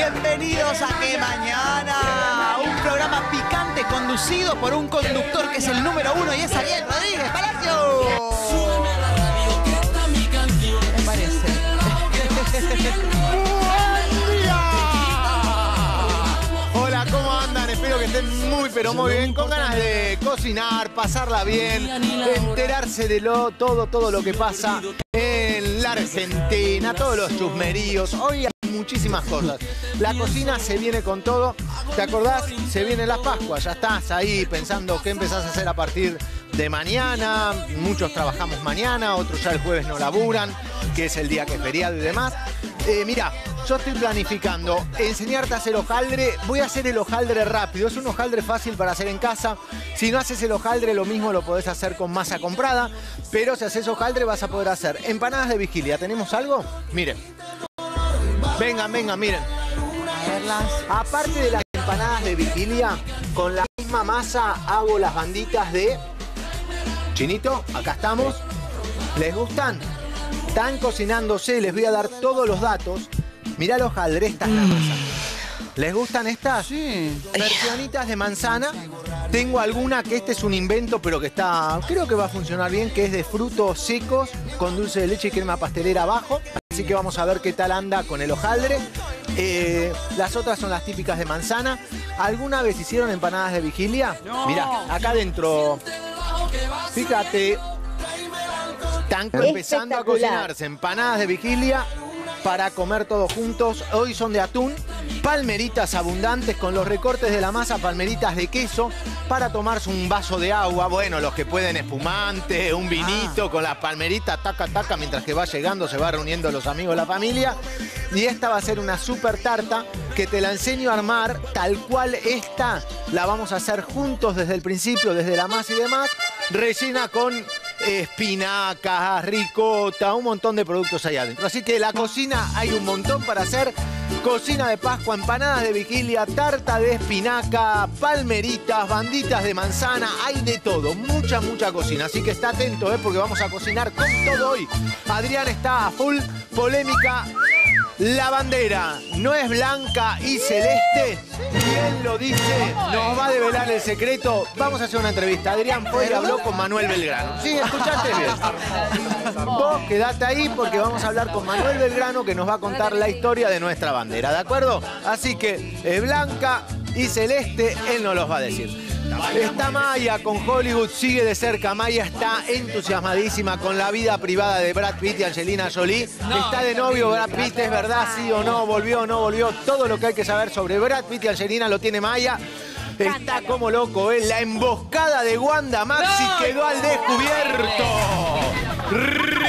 Bienvenidos a Que Mañana, un programa picante conducido por un conductor que es el número uno y es Ariel Rodríguez Palacio. Me parece. Hola, ¿cómo andan? Espero que estén muy, pero muy bien, con ganas de cocinar, pasarla bien, enterarse de lo, todo, todo lo que pasa Argentina, todos los chusmeríos. Hoy hay muchísimas cosas. La cocina se viene con todo. ¿Te acordás? Se vienen las Pascuas. Ya estás ahí pensando qué empezás a hacer a partir de mañana. Muchos trabajamos mañana, otros ya el jueves no laburan, que es el día que es feriado y demás. Eh, mira, yo estoy planificando enseñarte a hacer hojaldre. Voy a hacer el hojaldre rápido. Es un hojaldre fácil para hacer en casa. Si no haces el hojaldre, lo mismo lo podés hacer con masa comprada. Pero si haces hojaldre, vas a poder hacer empanadas de vigilia. ¿Tenemos algo? Miren. Vengan, vengan, miren. Aparte de las empanadas de vigilia, con la misma masa hago las banditas de chinito. Acá estamos. ¿Les gustan? Están cocinándose, les voy a dar todos los datos. Mirá los hojaldre, esta es la masa. ¿Les gustan estas? Sí. Versionitas de manzana. Tengo alguna que este es un invento, pero que está, creo que va a funcionar bien, que es de frutos secos con dulce de leche y crema pastelera abajo. Así que vamos a ver qué tal anda con el hojaldre. Eh, las otras son las típicas de manzana. ¿Alguna vez hicieron empanadas de vigilia? Mira, acá adentro. Fíjate. Están empezando a cocinarse empanadas de vigilia para comer todos juntos. Hoy son de atún, palmeritas abundantes con los recortes de la masa, palmeritas de queso para tomarse un vaso de agua. Bueno, los que pueden espumante, un vinito con las palmeritas, taca, taca, mientras que va llegando, se va reuniendo los amigos, la familia. Y esta va a ser una super tarta que te la enseño a armar tal cual esta. La vamos a hacer juntos desde el principio, desde la masa y demás. Rellena con espinacas, ricota, un montón de productos ahí adentro. Así que la cocina hay un montón para hacer. Cocina de Pascua, empanadas de vigilia, tarta de espinaca, palmeritas, banditas de manzana, hay de todo, mucha, mucha cocina. Así que está atento, ¿eh? porque vamos a cocinar con todo hoy. Adrián está a full, polémica. La bandera no es blanca y celeste. ¿Quién lo dice? Nos va a develar el secreto. Vamos a hacer una entrevista. Adrián fue y habló con Manuel Belgrano. Sí, escuchaste bien. Vos quedate ahí porque vamos a hablar con Manuel Belgrano que nos va a contar la historia de nuestra bandera, ¿de acuerdo? Así que es blanca y celeste, él nos los va a decir. Está Maya con Hollywood, sigue de cerca. Maya está entusiasmadísima con la vida privada de Brad Pitt y Angelina Jolie. Está de novio Brad Pitt, ¿es verdad? ¿Sí o no? ¿Volvió o no volvió? Todo lo que hay que saber sobre Brad Pitt y Angelina lo tiene Maya. Está como loco, ¿eh? La emboscada de Wanda Maxi quedó al descubierto.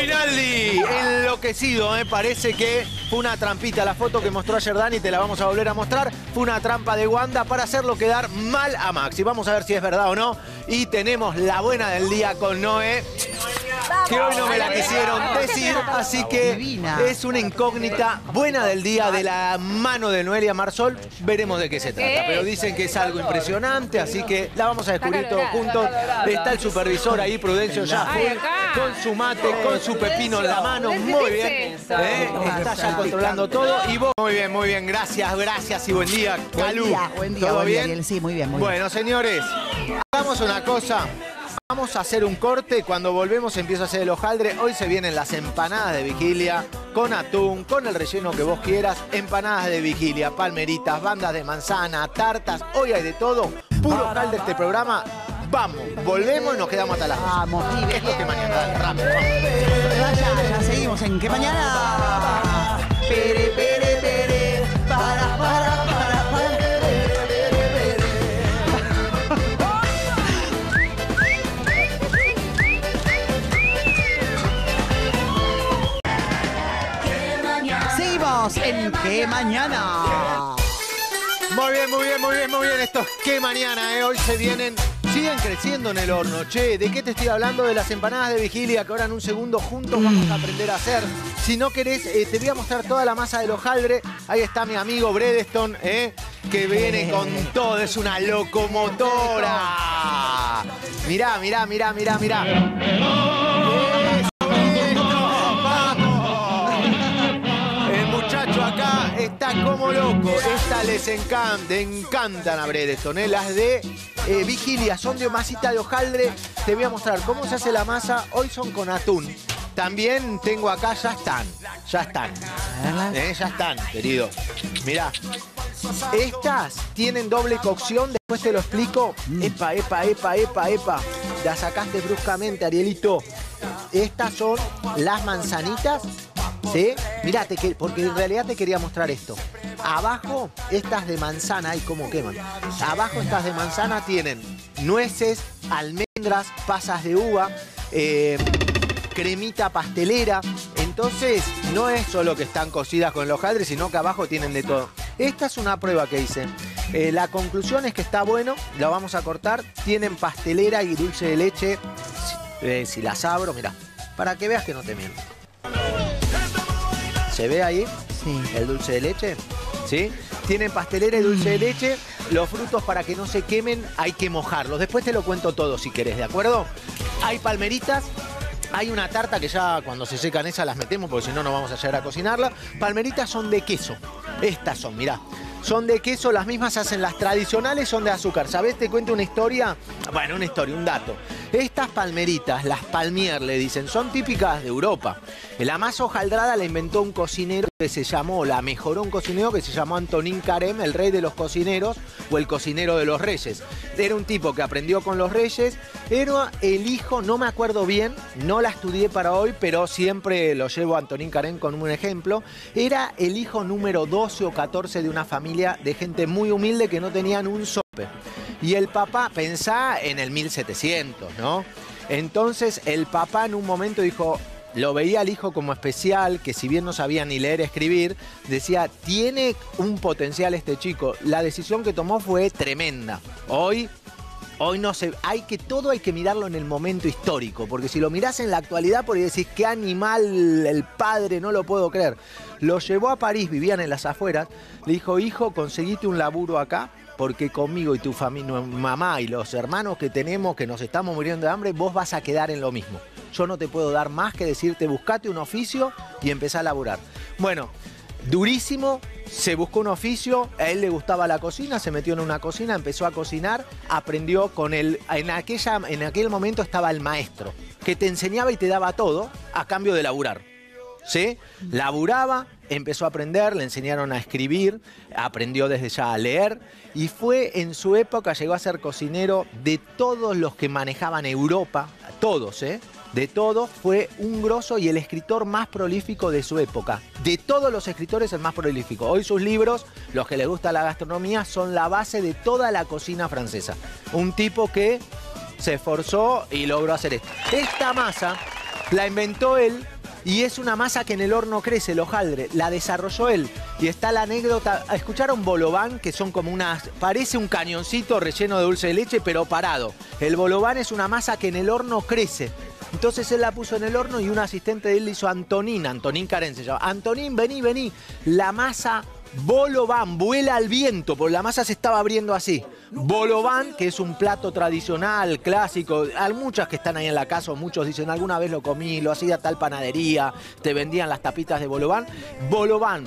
Rinaldi, enloquecido, ¿eh? Parece que fue una trampita. La foto que mostró ayer Dani, te la vamos a volver a mostrar. Fue una trampa de Wanda para hacerlo quedar mal a Maxi. Vamos a ver si es verdad o no. Y tenemos la buena del día con Noé. Que hoy no me la quisieron decir, así que es una incógnita buena del día de la mano de Noelia Marsol. Veremos de qué se trata, pero dicen que es algo impresionante, así que la vamos a descubrir todos juntos. Está el supervisor ahí, Prudencio ya con su mate, con su pepino en la mano, muy bien. ¿eh? Está ya controlando todo y vos. Muy bien, muy bien, gracias, gracias y buen día, Calú. Buen día, buen día, ¿Todo bien? Sí, muy bien, muy bien. Bueno, señores, hagamos una cosa. Vamos a hacer un corte. Cuando volvemos empiezo a hacer el hojaldre. Hoy se vienen las empanadas de vigilia con atún, con el relleno que vos quieras. Empanadas de vigilia, palmeritas, bandas de manzana, tartas. Hoy hay de todo. Puro hojaldre este programa. Vamos, volvemos y nos quedamos hasta las. Vamos, pibe, Esto que mañana, rápido, vamos. Ya, ya seguimos en Que Mañana. Pere, pere, pere. Para, para, para, en Que Mañana. Muy bien, muy bien, muy bien, muy bien. Esto es que mañana, ¿eh? Hoy se vienen, siguen creciendo en el horno. Che, ¿de qué te estoy hablando? De las empanadas de vigilia que ahora en un segundo juntos vamos a aprender a hacer. Si no querés, eh, te voy a mostrar toda la masa del hojaldre. Ahí está mi amigo Bredeston, ¿eh? Que viene con todo, es una locomotora. Mirá, mirá, mirá, mirá, mirá. Está como loco. Esta les encanta, encantan a Bredeston. ¿eh? Las de eh, vigilia son de masita de hojaldre. Te voy a mostrar cómo se hace la masa. Hoy son con atún. También tengo acá, ya están. Ya están. Eh, ya están, querido. Mirá. Estas tienen doble cocción, después te lo explico. Epa, epa, epa, epa, epa. La sacaste bruscamente, Arielito. Estas son las manzanitas. ¿Sí? Mirá, porque en realidad te quería mostrar esto. Abajo, estas de manzana, y cómo queman. Abajo, estas de manzana tienen nueces, almendras, pasas de uva, eh, cremita pastelera. Entonces, no es solo que están cocidas con los hojaldres, sino que abajo tienen de todo. Esta es una prueba que hice. Eh, la conclusión es que está bueno, la vamos a cortar. Tienen pastelera y dulce de leche. Si, eh, las abro, mira, para que veas que no te miento. ¿Se ve ahí Sí. el dulce de leche? ¿Sí? Tienen pastelera y dulce de leche. Los frutos para que no se quemen hay que mojarlos. Después te lo cuento todo si querés, ¿de acuerdo? Hay palmeritas. Hay una tarta que ya cuando se secan esas las metemos porque si no no vamos a llegar a cocinarla. Palmeritas son de queso. Estas son, mirá. Son de queso, las mismas hacen las tradicionales, son de azúcar. ¿Sabés? Te cuento una historia. Bueno, una historia, un dato. Estas palmeritas, las palmier le dicen, son típicas de Europa. La masa hojaldrada la inventó un cocinero que se llamó, la mejoró un cocinero que se llamó Antonín Carem, el rey de los cocineros o el cocinero de los reyes. Era un tipo que aprendió con los reyes, era el hijo, no me acuerdo bien, no la estudié para hoy, pero siempre lo llevo a Antonín Carem con un ejemplo. Era el hijo número 12 o 14 de una familia de gente muy humilde que no tenían un sope. Y el papá pensaba en el 1700, ¿no? Entonces el papá en un momento dijo, lo veía al hijo como especial, que si bien no sabía ni leer, escribir, decía, tiene un potencial este chico. La decisión que tomó fue tremenda. Hoy, hoy no se, hay que, todo hay que mirarlo en el momento histórico, porque si lo mirás en la actualidad, por ahí decís, qué animal el padre, no lo puedo creer. Lo llevó a París, vivían en las afueras, le dijo, hijo, conseguiste un laburo acá, porque conmigo y tu familia, mamá y los hermanos que tenemos, que nos estamos muriendo de hambre, vos vas a quedar en lo mismo. Yo no te puedo dar más que decirte, buscate un oficio y empezá a laburar. Bueno, durísimo, se buscó un oficio, a él le gustaba la cocina, se metió en una cocina, empezó a cocinar, aprendió con él. En, aquella, en aquel momento estaba el maestro, que te enseñaba y te daba todo a cambio de laburar. ¿sí? Laburaba, empezó a aprender, le enseñaron a escribir, aprendió desde ya a leer y fue en su época, llegó a ser cocinero de todos los que manejaban Europa, todos, ¿eh? De todos, fue un grosso y el escritor más prolífico de su época. De todos los escritores, el más prolífico. Hoy sus libros, los que les gusta la gastronomía, son la base de toda la cocina francesa. Un tipo que se esforzó y logró hacer esto. Esta masa la inventó él y es una masa que en el horno crece, el hojaldre. La desarrolló él. Y está la anécdota. ¿Escucharon bolobán? Que son como unas. Parece un cañoncito relleno de dulce de leche, pero parado. El bolobán es una masa que en el horno crece. Entonces él la puso en el horno y un asistente de él le hizo Antonín, Antonín Karen se llama. Antonín, vení, vení. La masa bolobán vuela al viento, porque la masa se estaba abriendo así. Bolobán, que es un plato tradicional, clásico. Hay muchas que están ahí en la casa, muchos dicen, alguna vez lo comí, lo hacía tal panadería, te vendían las tapitas de bolobán. Bolobán.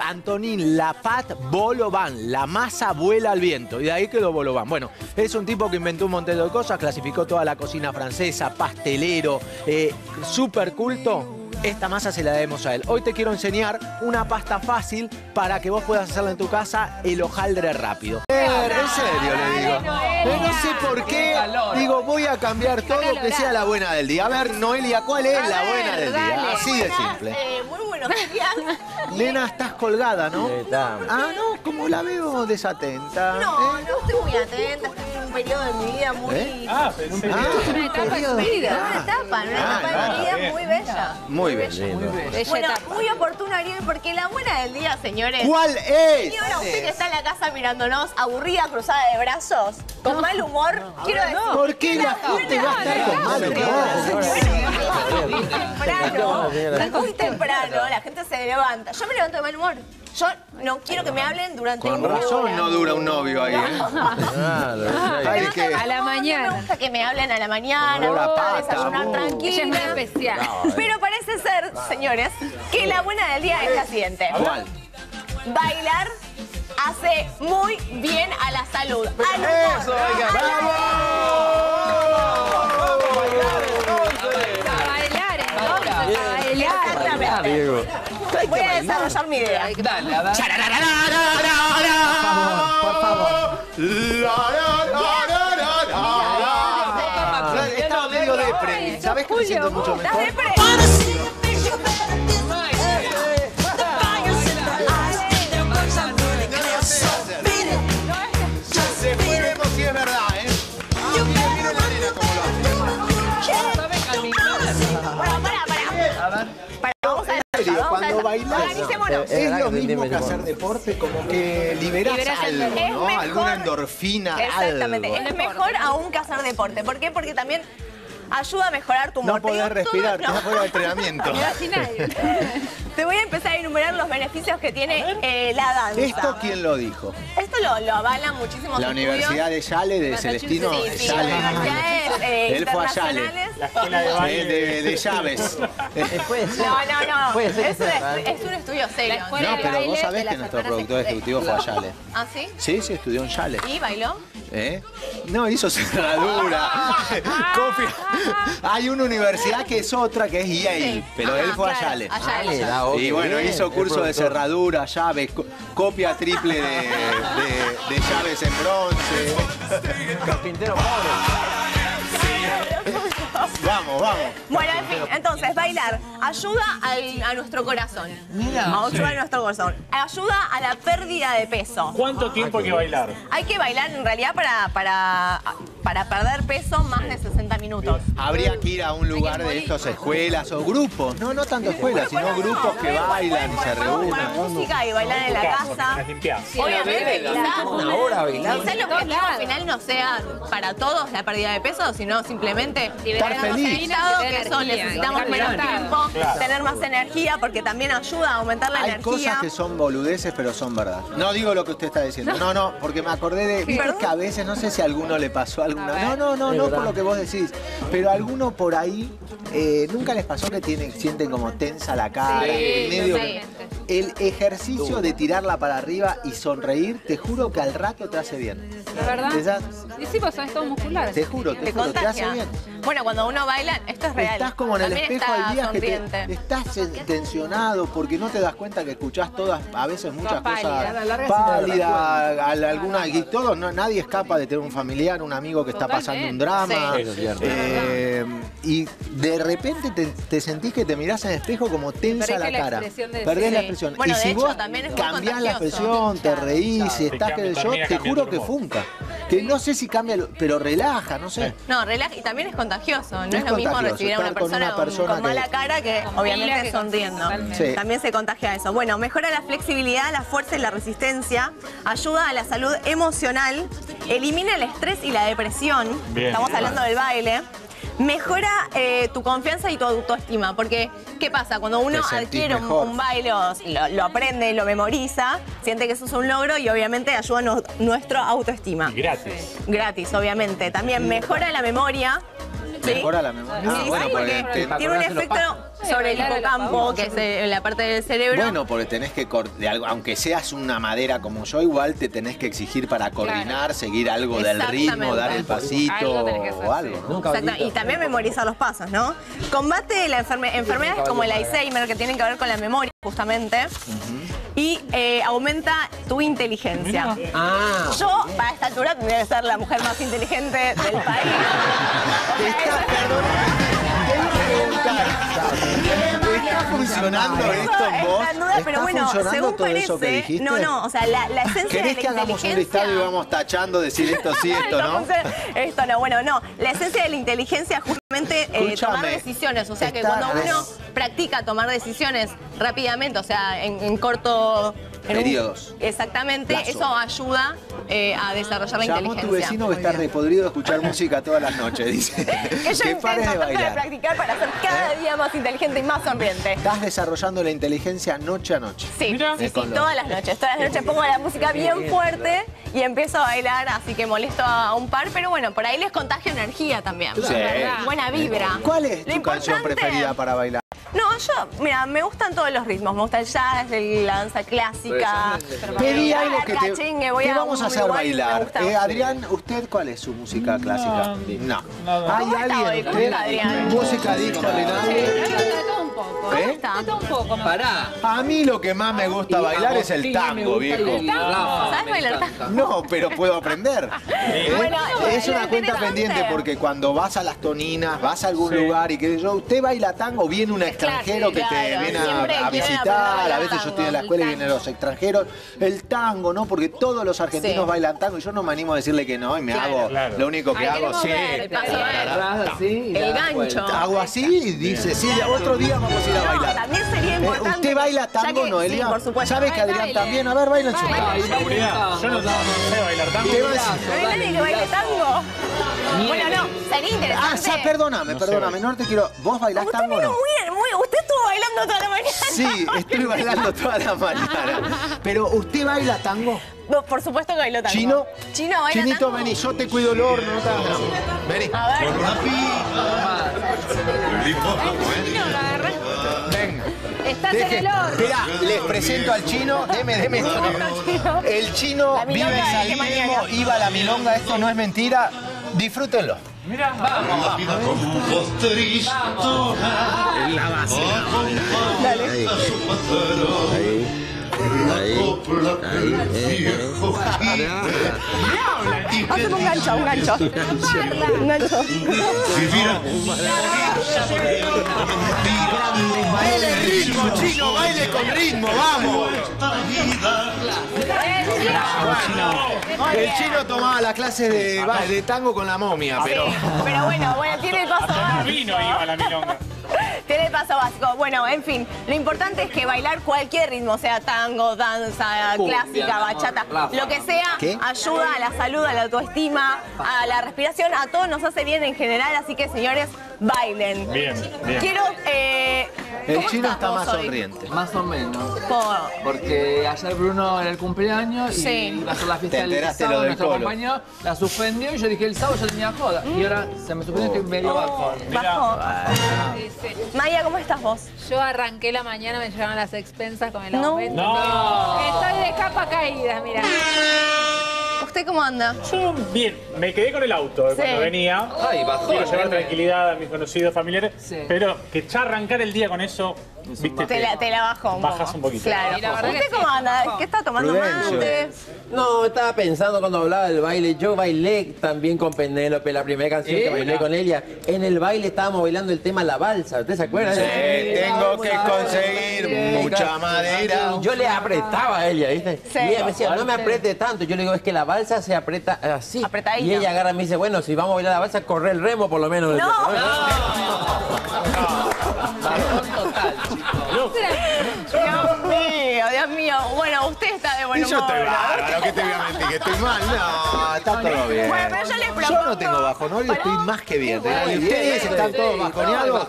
Antonín Lapat Bolobán, la masa vuela al viento y de ahí quedó Bolobán. Bueno, es un tipo que inventó un montón de cosas, clasificó toda la cocina francesa, pastelero, eh, súper culto. Esta masa se la debemos a él. Hoy te quiero enseñar una pasta fácil para que vos puedas hacerla en tu casa, el hojaldre rápido. Eh, en serio le digo. Eh, no sé por qué. Digo, voy a cambiar todo que sea la buena del día. A ver, Noelia, ¿cuál es la buena del día? Así de simple. Eh, muy buenos días. Nena, estás colgada, ¿no? Ah, no, como la veo desatenta. No, ¿eh? no estoy muy atenta, un periodo de mi vida muy... ¿Eh? Ah, pensé que... Ah, Una etapa de Es vida. una etapa, una Ah, etapa de mi vida muy bella. muy bien. Bella Bueno, muy oportuna, Ariel, porque la buena del día, señores... ¿Cuál es? Señora, usted que está en la casa mirándonos, aburrida, cruzada de brazos, con mal humor, quiero decir... ¿Por qué la gente va a estar con mal humor? Muy temprano, muy temprano, la gente se levanta. Yo me levanto de mal humor. Yo no quiero que me hablen durante Con una razón hora. no dura un novio ahí, ¿eh? Hay que... A la No, mañana. No me gusta que me hablen a la mañana, a para pata, desayunar uh. tranquila. Ella es muy especial. Pero parece ser, señores, que la buena del día es la siguiente. ¿Cuál? bailar hace muy bien a la salud. Anotá. Eso, oiga. A bailar, entonces, a bailar. Exactamente. Voy a desarrollar mi idea. Dale, a ver. Por favor. Estaba medio depre. ¿Sabes que me siento mucho ¿Estás mejor? Vamos a cuando bailás, Organicémonos. es lo mismo que hacer deporte, como que liberás Liberás el- algo, Es ¿no? mejor- Alguna endorfina, Exactamente. algo. Es mejor aún que hacer deporte. ¿Por qué? Porque también ayuda a mejorar tu humor. No Te digo podés respirar, todo- estás fuera de entrenamiento. Te voy a empezar a enumerar los beneficios que tiene eh, la danza. ¿Esto quién lo dijo? Esto lo, lo avalan muchísimos La estudios. Universidad de Yale, de Celestino Sí, sí, Yale. universidades eh, Él fue a Yale. internacionales. Sí, de, de llaves. Puede ser. No, no, no. Puede ser Es un, es estudio serio. La escuela No, de pero baile vos sabés de que nuestro productor ejecutivo fue a Yale. ¿Ah, sí? Sí, sí, estudió en Yale. ¿Y bailó? ¿Eh? No, hizo cerradura. Coffee. Hay una universidad que es otra, que es Yale, Sí. pero Ajá, él fue a claro, Yale. a Yale. Ah, Y bueno, bien, hizo curso de cerradura, llaves, co- copia triple de, de- de llaves en bronce. Carpintero pobre. Vamos, vamos. Bueno, en fin, entonces, bailar ayuda al- a nuestro corazón. Ayuda a nuestro corazón. Ayuda a la pérdida de peso. ¿Cuánto tiempo hay que bailar? Hay que bailar en realidad para, para, para perder peso más de 60 minutos. Habría que ir a un lugar de estas escuelas o grupos. No, no tanto escuelas, sino grupos que bailan y se reúnen. música y bailar en la casa. Obviamente, quizás Una hora bailando. Quizás el objetivo al final no sea para todos la pérdida de peso, sino simplemente Liberar feliz. que son, necesitamos menos tiempo, Claro. tener más energía, porque también ayuda a aumentar la Hay energía. cosas que son boludeces, pero son verdad. No digo lo que usted está diciendo. No, no, porque me acordé de. Que a veces, no sé si a alguno le pasó alguna. A ver. No, no, no, Es no verdad. por lo que vos decís. Pero a alguno por ahí, eh, nunca les pasó que tienen, sienten como tensa la cara. Sí, medio- totalmente. El ejercicio de tirarla para arriba y sonreír, te juro que al rato te hace bien. ¿Es verdad? Y sí, pues son todos musculares. Te juro, te Te juro, te hace bien. Bueno, cuando uno baila, esto es real. Estás como en el También espejo, está hay días que te, estás en- tensionado porque no te das cuenta que escuchás todas, a veces muchas cosas pálidas. Al- alguna, y todos, no, nadie escapa de tener un familiar, un amigo que está pasando un drama. Sí. Eso es cierto. Eh, y de repente te, te sentís que te mirás en el espejo como tensa la la cara. Perdés Sí. la expresión. Bueno, y de si hecho, vos también es muy cambiás la expresión, te reís, Te estás que yo te juro que funca. Que no sé si cambia, lo- pero relaja, no sé. No, relaja, y también es contagioso. No es, Es lo mismo recibir a una con persona, una con- persona con, que- mala cara que obviamente sonriendo. Sí. También se contagia eso. Bueno, mejora la flexibilidad, la fuerza y la resistencia, ayuda a la salud emocional, elimina el estrés y la depresión. Bien. Estamos hablando del baile. Mejora eh, tu confianza y tu autoestima, porque ¿qué pasa? Cuando uno adquiere un, baile, o lo, lo aprende, lo memoriza, siente que eso es un logro y obviamente ayuda a no- nuestra autoestima. Y gratis. Gratis, obviamente. También mejora la memoria. ¿Sí? Mejora la memoria. Sí, Ah, sí, bueno, porque porque te- tiene un efecto sobre el hipocampo, que es eh, la parte del cerebro. Bueno, porque tenés que, cor- de algo- aunque seas una madera como yo, igual te tenés que exigir para coordinar, seguir algo del ritmo, dar el pasito Algo o algo. y también memorizar los pasos, ¿no? Combate la enferme- enfermedades como el Alzheimer, que tienen que ver con la memoria, justamente. Y eh, aumenta tu inteligencia. Ah, Yo, para esta altura, tendría que ser la mujer más inteligente del país. O sea, perdón. ¿Está funcionando esto en vos? en duda, pero ¿Está bueno, según todo parece, eso que dijiste? no, no, o sea, la, la esencia de ¿Querés la que hagamos un listado y vamos tachando, decir esto sí, esto no? Hacer Esto no, bueno, no. La esencia de la inteligencia es justamente eh, tomar decisiones. O sea que cuando uno practica tomar decisiones rápidamente, o sea, en, en corto. Periodos. exactamente, Plazo. eso ayuda eh, a desarrollar la Llamó inteligencia. tu vecino que está repodrido de escuchar música todas las noches, dice. Que yo que pares de bailar. practicar para ser cada día más inteligente y más sonriente. Estás desarrollando la inteligencia noche a noche. Sí, Mira. sí, sí, todas las noches. Todas las noches pongo la música bien fuerte y empiezo a bailar, así que molesto a un par, pero bueno, por ahí les contagio energía también. Sí. Buena vibra. ¿Cuál es Lo tu canción preferida para bailar? No, yo, mira, me gustan todos los ritmos. Me gusta el jazz, el- la danza clásica. Pedí Eh, algo que te, te vamos a hacer bailar. Eh. Adrián, ¿usted cuál es su música clásica? No. ¿Hay ¿Cómo está alguien usted? está, Adrián? Música disco de nadie. Poco. ¿Eh? Un poco. me Pará. A mí lo que más me gusta Y bailar es el tango, viejo. el Rafa, ¿Sabes bailar tango? No, pero puedo aprender. ¿Eh? Bueno, es una cuenta interesante- pendiente porque cuando vas a las toninas, vas a algún lugar y que yo, usted baila tango, viene un extranjero que te claro, viene a, visitar, a veces yo estoy en la el escuela y vienen los extranjeros. El tango, ¿no? Porque todos los argentinos Sí. bailan tango y yo no me animo a decirle que no y me hago, Claro. lo único que hago, sí. ver, el Atrás, así, gancho. vuelta. Hago así y dice, sí, otro día vamos a ir a No, bailar. también sería Eh, importante. ¿Usted baila ya tango, que- Noelia? Sí, por supuesto. ¿Sabe que Baile. Adrián también? A ver, baila Baile. chico. Seguridad. Yo no, no sé bailar tango. ¿Qué a que baile tango? Bueno, no, sería interesante. Ah, sa- perdóname, perdóname, no te quiero. ¿Vos bailás tango o no? muy, muy, usted estuvo bailando toda la mañana. Sí, estoy bailando toda la mañana. Pero ¿usted baila tango? No, por supuesto que bailó tango. ¿Chino? Chino baila Chinito, tango. vení, yo te cuido el horno, no te hagas drama. Vení. A ver. Agarré. Venga. Estás Deje- en el horno. Esperá, les presento al chino. Deme, deme esto. El chino vive en iba a la milonga, esto no es mentira. Disfrútenlo. como un posterito La base. Copla del viejo y Haceme un gancho, un gancho. Un gancho. Baile ritmo, chino, baile con ritmo, vamos. El chino tomaba la clase de, de tango con la momia, pero. Pero bueno, bueno, tiene el paso básico. Vino iba la milonga. Tiene paso básico. Bueno, en fin, lo importante es que bailar cualquier ritmo, sea tango, danza, Cumbia, clásica, bachata, lo que sea, ¿Qué? ayuda a la salud, a la autoestima, a la respiración, a todos nos hace bien en general, así que señores, bailen. Bien, bien. Quiero. Eh, El ¿cómo chino está más hoy? sonriente. Más o menos. Por- Porque ayer Bruno era el cumpleaños y Sí. iba a hacer la fiesta Te del enteraste sábado, lo del nuestro compañero la suspendió y yo dije el sábado yo tenía joda. Y ahora se me suspendió que me dio bajón. Bajó. Sí, sí. Maya, ¿cómo estás vos? Yo arranqué la mañana, me llegaron las expensas con el No. aumento. No. Estoy de capa caída, mira. ¿Usted cómo anda? Yo, bien, me quedé con el auto Sí. cuando venía. Ay, bajón. Quiero llevar tranquilidad a mis conocidos familiares. Sí. Pero que ya arrancar el día con eso, viste, Te la, te la bajó un Bajas poco. un poquito. Claro. Sí, ¿Usted sí, cómo anda? ¿Qué está tomando Prudencio. mate? No, estaba pensando cuando hablaba del baile. Yo bailé también con Penélope, la primera canción que bailé con ella. En el baile estábamos bailando el tema La Balsa. ¿Usted se acuerda? Eh, tengo que conseguir mucha madera. Yo le apretaba a ella, ¿viste? Sí. Y ella me decía, no me apriete tanto. Yo le digo, es que la balsa se aprieta así. Apretadito. Y ella agarra y me dice, bueno, si vamos a bailar la balsa, corre el remo por lo menos. No. Bajón total, chicos. Dios mío, Dios mío. Bueno, usted está de buen Y yo humor. estoy bárbaro, ¿qué te voy a mentir? ¿Que estoy mal? No, está todo bien. Bueno, pero yo le Yo propongo- no tengo bajón, hoy estoy más que bien. ¿Y ustedes están todos bajoneados?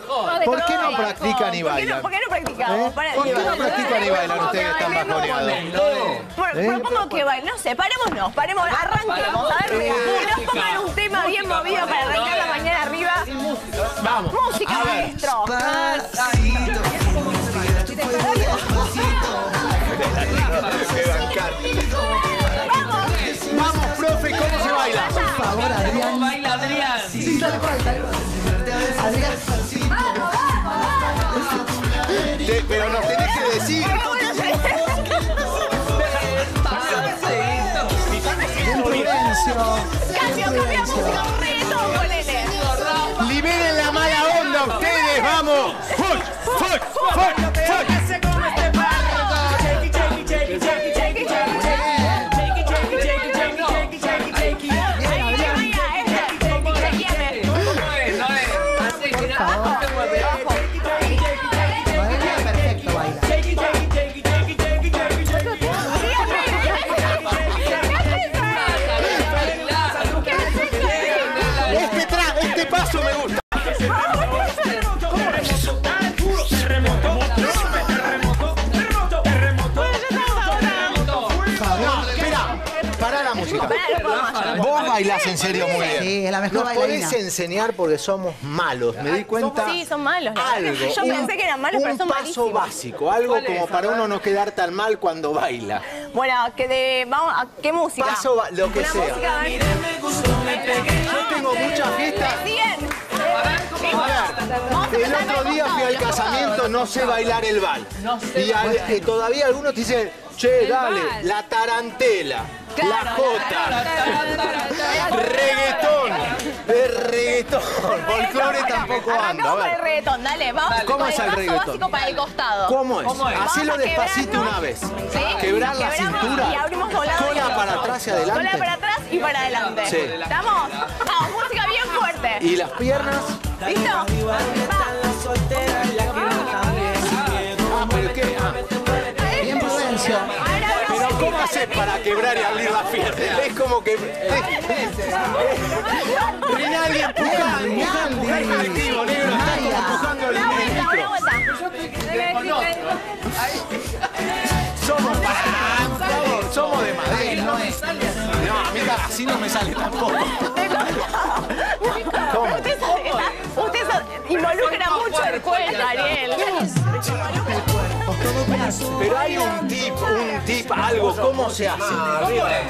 ¿Por qué no practican y ¿Por qué no, bailan? por qué no practicamos? ¿Eh? ¿Por qué no practican y bailan ustedes que están bajoneados? ¿Eh? Propongo que bailen. No sé, parémonos, paremos, arranquemos. A ver, nos pongan un tema bien movido para arrancar la mañana arriba. Vamos. Música, ver. Vamos, profe, ¿cómo se baila? ¿Cómo baila Adrián? Te- pero nos tenés que decir. Música, un reggaetón, ponele. Liberen la mala onda ustedes, vamos. ¡Fuch, fuch, fuch, fuch! Vos bailás en serio muy bien. Sí, es la mejor Nos bailarina. podés enseñar porque somos malos. Me di cuenta. Sí, son malos. la verdad. Algo. Yo un- pensé que eran malos, pero un son paso malísimos. básico, algo como para uno no quedar tan mal cuando baila. Bueno, que de, vamos a qué música. Paso ba- lo que Una sea. música, a ver. Yo tengo muchas fiestas. Siguen. Vamos a El empezar otro con día fui al casamiento, no sé bailar el sé Y al- eh, todavía algunos te dicen, che, dale, la tarantela, la jota, reggaetón, el reggaetón, folclore tampoco anda. Con el ver. reggaetón, dale, vamos ¿Cómo es el reggaetón? básico para el costado. ¿Cómo es? Hacelo Vamos despacito una vez. ¿Sí? Quebrar la Quebramos cintura. Y abrimos doblado. Cola para atrás y adelante. Cola para atrás y para adelante. Sí. ¿Estamos? Vamos, música bien fuerte. Y las piernas. ¿Listo? Va. Ah, pero qué. ah. Bien, Prudencio. Ahora Pero vamos ¿cómo a haces para quebrar y abrir las piernas? Es como que. Rinaldi empujando, empujando, el colectivo, negro. Está como empujando el, vuelta. Somos, favor, somos de madera. No, a mí así no me sale tampoco. ¿Cómo? Usted, involucra mucho el cuerpo, Ariel. Pero hay un tip, un tip, algo, ¿cómo se hace?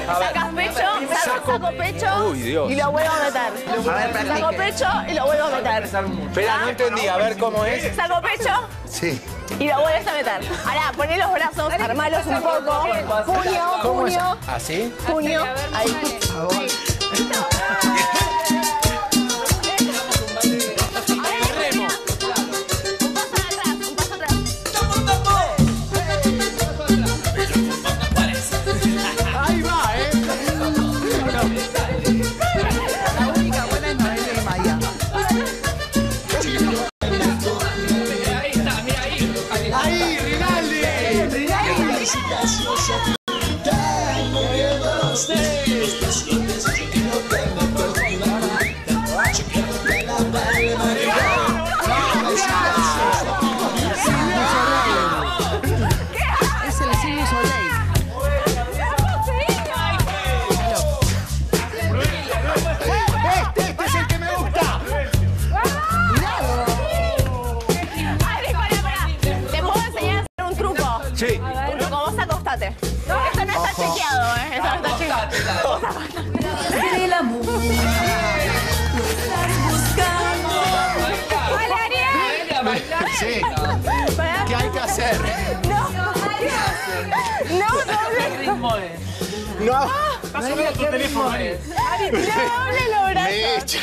Sacas pecho, saco, Saco- pecho Uy, Dios. y lo vuelvo a meter. A ver. Saco pecho y lo vuelvo a meter. Espera, no entendí, a ver cómo es. Saco pecho Sí. y lo vuelves a meter. Ahora, poné los brazos, armalos un poco. Puño, ¿Cómo puño, ¿Así? puño. Ahí. Ritmo es? No. Estás sonando tu teléfono, Ari. no doble los brazos. Mecha.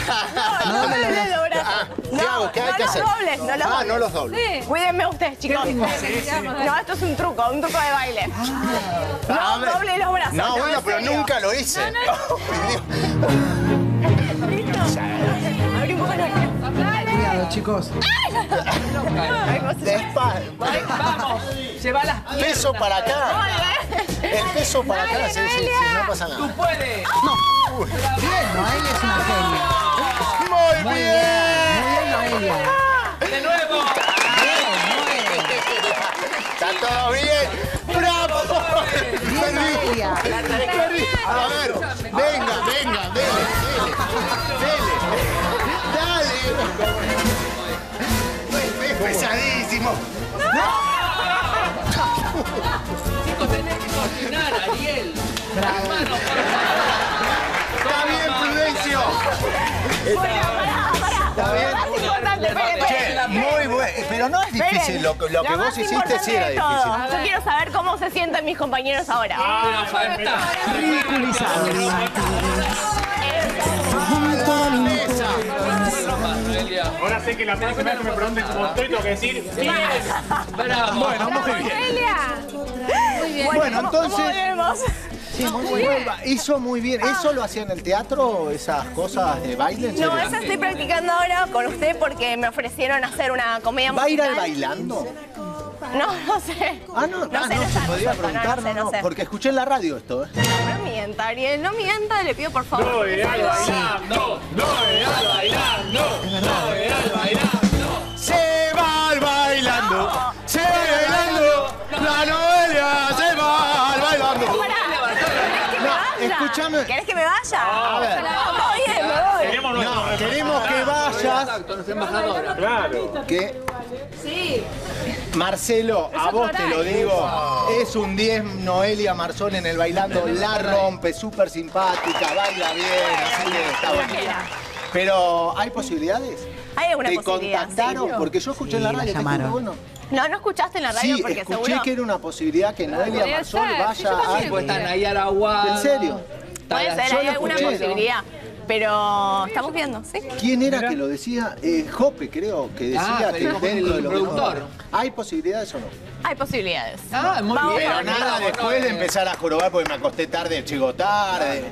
No, no doble los brazos. Ah, ¿Qué hago? ¿Qué hay no que los hacer? dobles, no los Ah, dobles. no los dobles. Cuídenme ustedes, chicos. No, esto es un truco, un truco de baile. No doble los brazos. No, en bueno, pero nunca lo hice. chicos. Vamos, lleva las piernas. Peso para acá. El peso para acá, sí, sí, sí, no pasa Tú nada. puedes. Bien, Noelia es una genia. Muy Muy bien. bien, Noelia. De nuevo. Está todo bien. ¡Bravo! Bien, Noelia. Perdí. A ver, venga, venga, dele, pesadísimo. Chicos, tenés que coordinar, Ariel. Está bien, Prudencio. Pará, pará. Está bien. Lo más importante, espérenme. Che, muy bueno. Pero no es difícil. Lo, que- lo que Lo vos hiciste sí era difícil. Yo quiero saber cómo se sienten mis compañeros ahora. Ah. Ahora sé que la próxima vez que me pregunten cómo estoy, tengo que decir bien. Bravo. Bueno, muy bien. Bueno, Bueno, ¿cómo- entonces-. Sí, muy bien. Hizo muy bien. ¿Eso lo hacía en el teatro? ¿Esas cosas de baile? ¿En No, esa estoy practicando ahora con usted porque me ofrecieron hacer una comedia ¿Va a ir al musical. bailando? No, no sé. Ah, no, No ah, sé, no, no se sé, podía no sé, preguntar, no sé, no sé. porque escuché en la radio esto, ¿eh? No mienta, Ariel, no mienta, le pido por favor. No, ideal bailando. No, ideal bailando. No, ideal bailando. Se va bailando, se va bailando, la Noelia se va bailando. Pará, ¿querés que me vaya? escuchame. ¿Querés que me vaya? A ver. No, queremos vayas. Exacto, nuestra embajadora. Claro. Que Sí. Marcelo, a vos te lo digo, es un 10 Noelia Marzón en el bailando, la rompe, súper simpática, baila bien, así que está bonita. Pero, ¿hay posibilidades? Hay alguna ¿Te posibilidad, contactaron? sí. Porque yo escuché en la radio, te bueno. No, no escuchaste en la radio Sí, porque escuché seguro. que era una posibilidad que Noelia Podría Marzón vaya a... Pues están ahí a la. ¿En serio? Puede ser, hay alguna escuché. posibilidad. Pero estamos viendo, ¿sí? ¿Quién era que lo decía? Eh, Jope, creo, que decía Ah, que dentro de productor. que- ¿Hay posibilidades o no? Hay posibilidades. Ah, muy Vamos bien. a Pero nada después de empezar a jorobar porque me acosté tarde, chico tarde.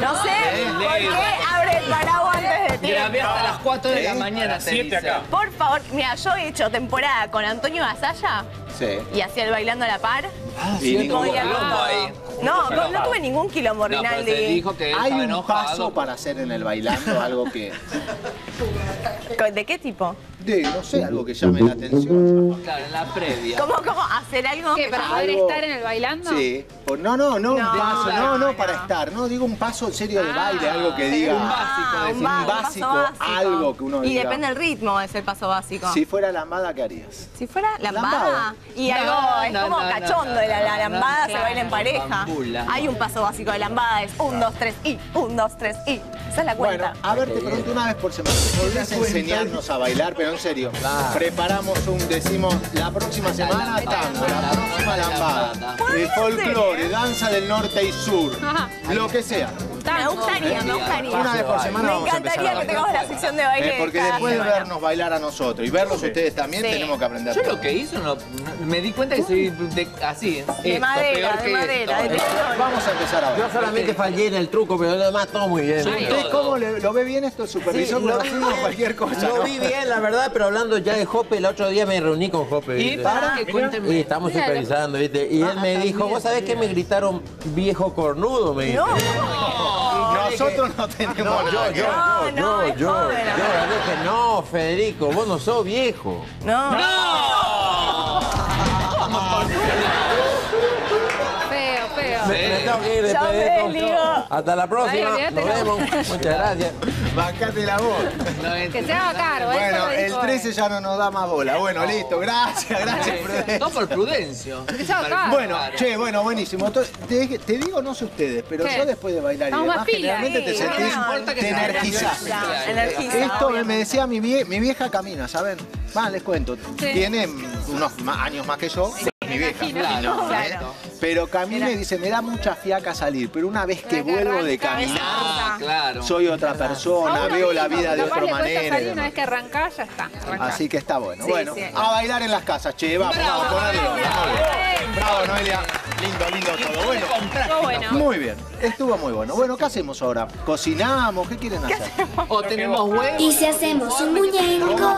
No sé por qué abre el paraguas antes de Grabé tiempo. hasta las 4 de la ¿Eh? mañana, las te siete dice. acá. Por favor, mira, yo he hecho temporada con Antonio Gasalla Sí. y hacía el bailando a la par. Ah, sí, ningún quilombo ahí. No, no, no tuve ningún quilombo, No, pero Rinaldi. dijo que Hay un enojado. paso para hacer en el bailando, algo que, ¿De qué tipo? De, no sé, algo que llame la atención. Claro, en la previa. ¿Cómo, cómo? ¿Hacer algo? ¿Qué? ¿Para poder Algo- estar en el bailando? Sí. O- no, no, no, un No, paso, no, no, para estar, no, digo un paso en serio de Ah, baile, algo que un diga. básico, Ah, decir, ba- un un paso básico, algo que uno Y diga. depende del ritmo, es el paso básico. Si fuera lambada, ¿qué harías? Si fuera lambada. Lambada. Y No, algo es como cachondo, la, lambada no, se baila en pareja. bambula. Hay un paso básico de lambada, es un, dos, tres, y, un, dos, tres, y. Esa es la Bueno, cuenta. a ver, te pregunto una vez por semana. ¿Podrías enseñarnos a bailar? Pero en serio, preparamos un, decimos, la próxima semana tango, la próxima lambada, folclore, danza del norte y sur, Ajá. lo que sea. Me gustaría, me gustaría. Una vez por semana Me encantaría que tengamos la sección de baile. Eh, porque después de semana. vernos bailar a nosotros y verlos ustedes también, Sí. tenemos que aprender. Yo lo que hizo, no, me di cuenta que soy de- así. De esto, madera, peor de madera, de. Vamos a empezar a Yo solamente fallé en el truco, pero lo demás todo muy bien. ¿Usted cómo le- lo ve bien esto, supervisor? Sí, Lo lo vi vi bien, bien. cualquier cosa. Lo vi bien, la verdad, pero hablando ya de Jope, el otro día me reuní con Jope. Y para que Y cuénteme. estamos supervisando, ¿viste? Y él me dijo, ¿vos sabés que me gritaron viejo cornudo? Me dice. No, Nosotros no tenemos No, yo, yo. No, yo, no, yo, yo, joven, yo dije, no, Federico, vos no sos viejo. no. Feo, tengo que ir de Ya me Federico. digo. Hasta la próxima, Ay, nos vemos. Muchas gracias. Bancate la voz. No Que se haga cargo, eso Bueno, el dijo 13 él. ya no nos da más bola. Bueno, listo, gracias, gracias, Prudencia. No por prudencio. Que se haga cargo. Bueno, che, bueno, buenísimo. Entonces, te, te digo, no sé ustedes, pero ¿Qué? yo después de bailar y demás, más generalmente te Sí, sentís, te energizás. Esto me, decía mi, vie- mi vieja camina, ¿saben? Va, les cuento. Sí. Tiene unos años más que yo, mi vieja. Claro, Claro. Pero camina y dice, me da mucha fiaca salir, pero una vez que vuelvo de caminar, Ah, claro. soy otra persona, veo la vida de otra manera. salir, una vez que arrancás, ya está. arrancás. Así que está bueno. Sí, bueno, sí. a bailar en las casas, che, vamos, vamos, onda. Muy bien. Bravo, Noelia. Lindo, lindo todo. Bueno. muy bien. Estuvo muy bueno. Bueno, ¿qué hacemos ahora? ¿Cocinamos? ¿Qué quieren hacer? O tenemos huevos. Y si hacemos un muñeco.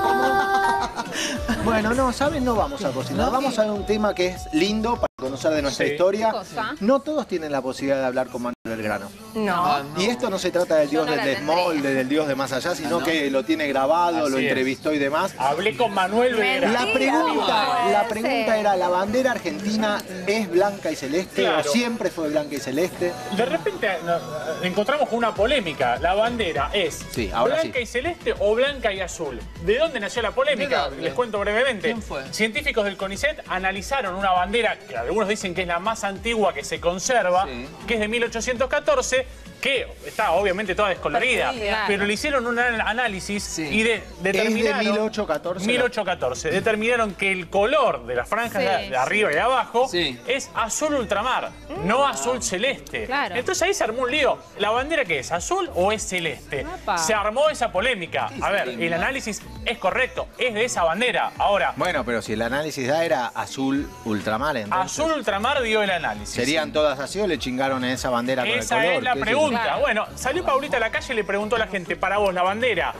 Bueno, no, ¿saben? No vamos a cocinar. Vamos a ver un tema que es lindo para conocer de nuestra Sí. historia. No todos tienen la posibilidad de hablar con Manuel Belgrano. No. Y esto no se trata del dios no del desmolde, del dios de más allá, sino que lo tiene grabado, lo es. entrevistó y demás. Hablé con Manuel Belgrano. La pregunta, puede la pregunta era, ¿la bandera argentina es blanca y celeste Claro. o siempre fue blanca y celeste? De repente nos encontramos con una polémica. La bandera es Sí, ahora blanca sí. y celeste o blanca y azul. ¿De dónde nació la polémica? Les cuento brevemente. ¿Quién fue? Científicos del CONICET analizaron una bandera que algunos dicen que es la más antigua que se conserva, Sí. que es de 1814, que está obviamente toda descolorida, pero le hicieron un an- análisis Sí. y de, determinaron... 1814? 1814. Determinaron que el color de las franjas Sí, de, arriba y de abajo Sí. es azul ultramar, no azul celeste. Claro. Entonces ahí se armó un lío. ¿La bandera qué es? ¿Azul o es celeste? Se armó esa polémica. A ver, el análisis es correcto, es de esa bandera. Ahora, Bueno, pero si el análisis da era azul ultramar, entonces... azul ultramar dio el análisis. ¿Serían todas así o le chingaron a esa bandera con el Esa color? es la ¿Qué pregunta. Claro. Bueno, salió Paulita a la calle y le preguntó a la gente, para vos, ¿la bandera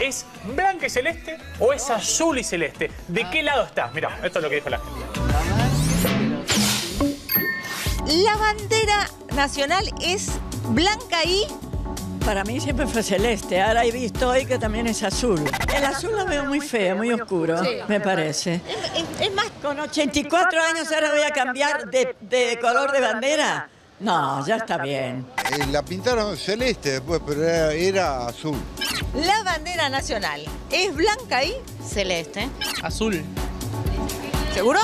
es blanca y celeste o es azul y celeste? ¿De qué lado estás? Mirá, esto es lo que dijo la gente. La bandera nacional es blanca y Para mí siempre fue celeste, ahora he visto hoy que también es azul. El azul lo veo muy feo, muy oscuro, me parece. es, es más Con 84 años ahora voy a cambiar de, de color de bandera. No, ya está bien. Eh, la pintaron celeste después, pero era, era azul. La bandera nacional es blanca y Celeste. Azul. ¿seguro?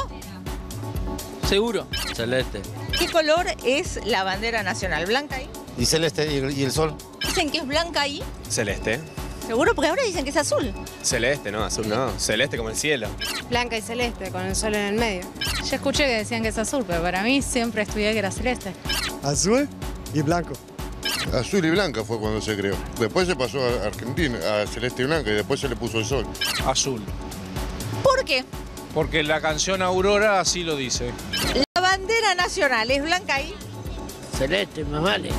Seguro. Celeste. ¿Qué color es la bandera nacional? ¿Blanca y? ¿Y celeste? ¿Y el, y el sol? Dicen que es blanca y. Celeste. ¿Seguro? Porque ahora dicen que es azul. Celeste, no, azul no. Celeste como el cielo. Blanca y celeste, con el sol en el medio. Yo escuché que decían que es azul, pero para mí siempre estudié que era celeste. Azul y blanco. Azul y blanca fue cuando se creó. Después se pasó a Argentina, a celeste y blanca, y después se le puso el sol. Azul. ¿Por qué? Porque la canción Aurora así lo dice. La bandera nacional es blanca y. Celeste, más vale.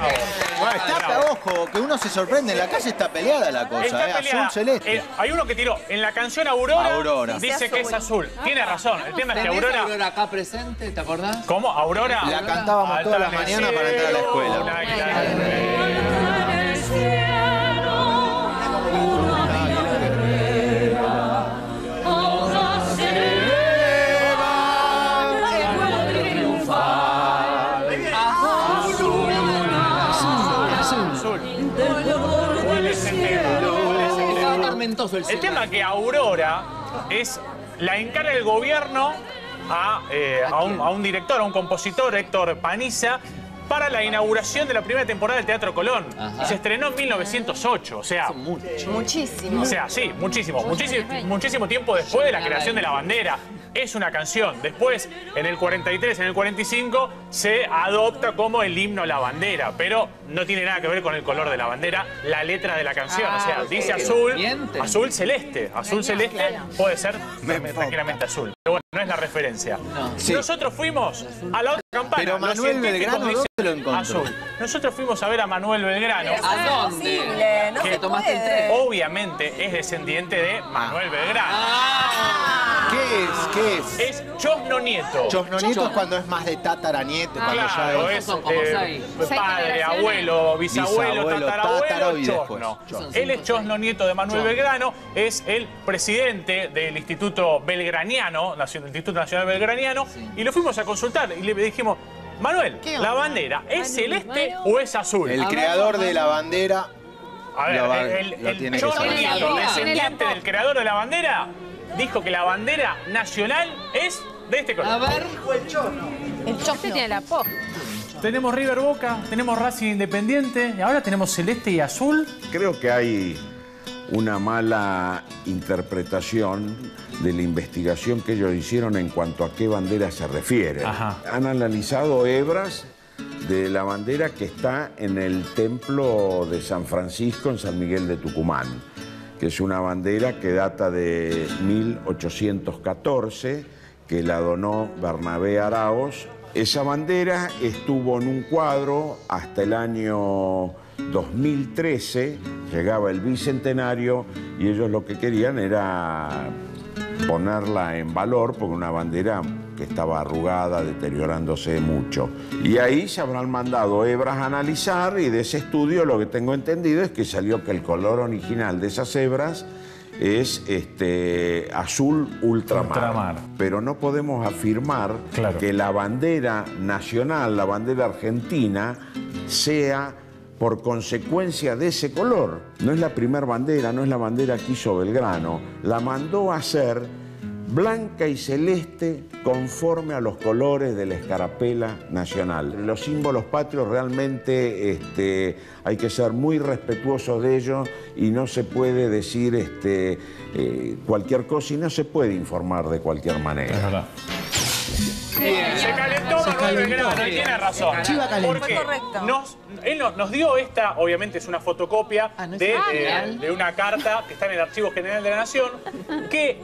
Bueno, está, ojo, que uno se sorprende. En la calle está peleada la cosa, Está ¿eh? peleada. Azul celeste. Eh, hay uno que tiró en la canción Aurora, Aurora. dice que es azul. Tiene razón. El tema es que ¿Tenés Aurora. Aurora acá presente, ¿te acordás? ¿Cómo? ¿Aurora? La cantábamos todas las mañanas para entrar a la escuela. Una El tema que Aurora es la encarga el gobierno a, eh, a, un, a un director, a un compositor, Héctor Paniza, para la inauguración de la primera temporada del Teatro Colón. Ajá. Y se estrenó en 1908, o sea... Muchísimo. O sea, sí, muchísimo, muchísimo, muchísimo tiempo después de la creación de la bandera. Es una canción. Después, en el 43, en el 45, se adopta como el himno a la bandera. Pero no tiene nada que ver con el color de la bandera, la letra de la canción. o sea, Ah, dice azul, Mienten. azul celeste. Azul celeste puede ser tranquilamente azul. Pero bueno, no es la referencia. Sí. Nosotros fuimos a la otra campana. Pero Manuel Belgrano, dicen ¿dónde lo encontró? Azul. Nosotros fuimos a ver a Manuel Belgrano. ¿A dónde? Imposible, no tomaste el tren? Obviamente es descendiente de Manuel Belgrano. ¿Qué es? ¿Qué es? Es Chosno Nieto. Chosno Nieto es cuando es más de tataranieto, cuando Claro, ya es... Son como eh, seis. padre, abuelo, bisabuelo, Bisabuelo, tatarabuelo, y Chosno. Chosno. Él es Chosno Nieto de Manuel Belgrano, es el presidente del Instituto Belgraniano, nacio- Instituto Nacional Belgraniano, y lo fuimos a consultar y le dijimos, Manuel, ¿la bandera es celeste o es azul? El creador de la bandera... A ver, lo va- el, el, el Chosno. Nieto, la descendiente del creador de la bandera, dijo que la bandera nacional es de este color. A ver. El Este choclo. tiene la pop. Tenemos River Boca, tenemos Racing Independiente, y ahora tenemos celeste y azul. Creo que hay una mala interpretación de la investigación que ellos hicieron en cuanto a qué bandera se refiere. Ajá. Han analizado hebras de la bandera que está en el templo de San Francisco en San Miguel de Tucumán, que es una bandera que data de 1814, que la donó Bernabé Araos. Esa bandera estuvo en un cuadro hasta el año 2013, llegaba el bicentenario y ellos lo que querían era ponerla en valor porque una bandera que estaba arrugada, deteriorándose mucho. Y ahí se habrán mandado hebras a analizar y de ese estudio lo que tengo entendido es que salió que el color original de esas hebras es este, azul ultramar. Ultramar. Pero no podemos afirmar Claro. que la bandera nacional, la bandera argentina, sea por consecuencia de ese color. No es la primera bandera, no es la bandera que hizo Belgrano. La mandó a hacer blanca y celeste conforme a los colores de la escarapela nacional. Los símbolos patrios realmente este, hay que ser muy respetuosos de ellos y no se puede decir este, eh, cualquier cosa y no se puede informar de cualquier manera. Se calentó Manuel Belgrano y tiene razón. Chiva calentó. Porque nos, él nos, nos dio esta, obviamente es una fotocopia Ah, no es de, eh, de una carta que está en el Archivo General de la Nación, que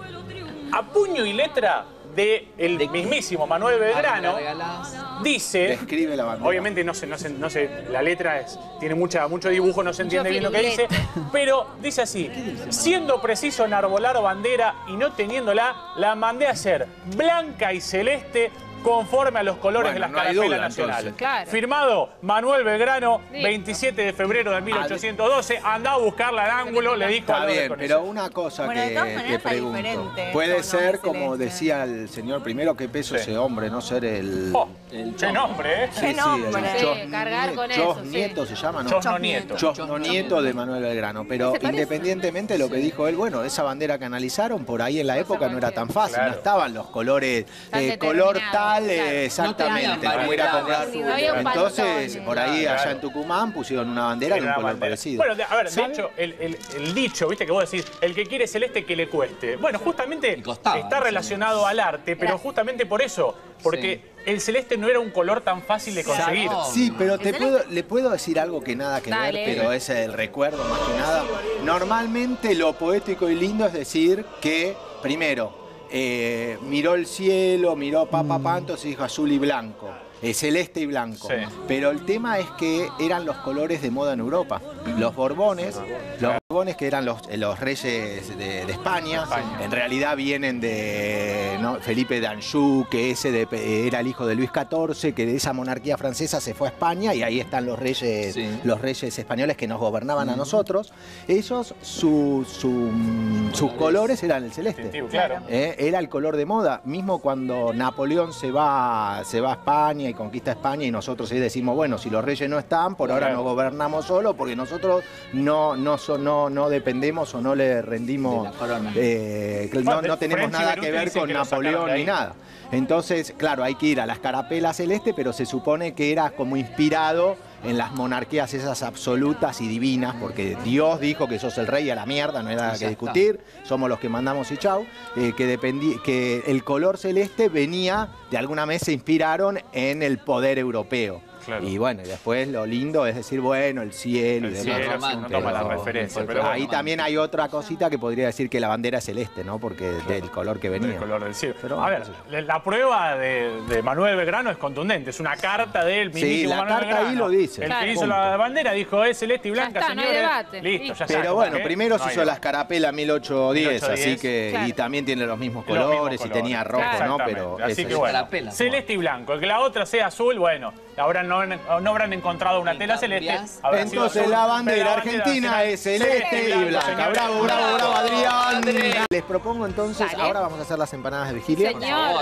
a puño y letra de el mismísimo Manuel Belgrano Ah, regalás. dice, Describe la bandera. obviamente no sé, no sé, no sé, la letra es, tiene mucha, mucho dibujo, no se entiende bien lo que dice, pero dice así, siendo preciso enarbolar bandera y no teniéndola, la mandé a hacer blanca y celeste conforme a los colores Bueno, de la no escarapela duda, nacional. Claro. Firmado Manuel Belgrano, Sí. 27 de febrero de 1812. Andá a buscarla al ángulo, le dijo Está bien, pero una cosa Bueno, que te pregunto. Puede ser, como decía el señor primero, qué peso ese hombre, no ser el... Oh, el nombre, ¿eh? Sí, sí, nombre. el Sí, Jos cargar con Jos eso, sí. Nieto se llama, ¿no? Chosno Nieto. Chosno Nieto de Manuel Belgrano. Pero independientemente de lo que dijo él, bueno, esa bandera que analizaron por ahí en la época no era tan fácil, no estaban los colores, eh, color tal, claro. exactamente, No ir a comprar. Entonces, por ahí Claro. allá en Tucumán pusieron una bandera de un color bandera. parecido. Bueno, de- a ver, de hecho, el, el- el dicho, viste que vos decís, el que quiere celeste que le cueste. Bueno, justamente costaba, está relacionado al arte, pero justamente por eso, porque el celeste no era un color tan fácil de conseguir. Sí, pero te puedo, le puedo decir algo que nada que Dale. ver, pero es el recuerdo más que nada. Normalmente lo poético y lindo es decir que, primero, eh, miró el cielo, miró Papa Pantos y dijo azul y blanco. Eh, celeste y blanco. Sí. Pero el tema es que eran los colores de moda en Europa. Los Borbones, los Borbones que eran los, eh, los reyes de, de España, España. en realidad vienen de ¿no? Felipe de Anjou, que ese de- era el hijo de Luis XIV, que de esa monarquía francesa se fue a España y ahí están los reyes, Sí. los reyes españoles que nos gobernaban a nosotros. Ellos, su- su- sus colores eran el celeste. Claro. Eh, era el color de moda. Mismo cuando Napoleón se va, se va a España y conquista España y nosotros ahí decimos, bueno, si los reyes no están, por ahora nos gobernamos solo porque nosotros no, no, so- no, no dependemos o no le rendimos, eh, no, no tenemos nada que ver con Napoleón ni nada. Entonces, claro, hay que ir a la escarapela celeste, pero se supone que era como inspirado en las monarquías esas absolutas y divinas, porque Dios dijo que sos el rey a la mierda, no hay nada que discutir, somos los que mandamos y chau, eh, que, dependí- que el color celeste venía, de alguna vez se inspiraron en el poder europeo. Claro. Y bueno, y después lo lindo es decir, bueno, el cielo y El demás. cielo, sí, no toma la referencia, pero pero bueno. Ahí también hay otra cosita que podría decir que la bandera es celeste, ¿no? Porque del color que venía. El color del cielo. Pero a ver, la- la prueba de, de Manuel Belgrano es contundente. Es una carta del Sí, mismísimo la Manuel carta ahí lo dice. El Claro. que hizo Punto. la bandera dijo es celeste y blanca, está, no hay señores. debate. Listo, ya está. Pero bueno, ¿Qué? primero No se hizo la escarapela 1810, 1810, así que claro. y también tiene los mismos Los mismos colores y tenía rojo, ¿no? Pero Así que es- bueno, Escarapela. celeste y blanco. Que la otra sea azul, bueno, ahora no, no habrán encontrado una tela celeste. Entonces la bandera argentina es celeste y blanca. Bravo, bravo, bravo, Adrián. Les propongo entonces, ahora vamos a hacer las empanadas de vigilia.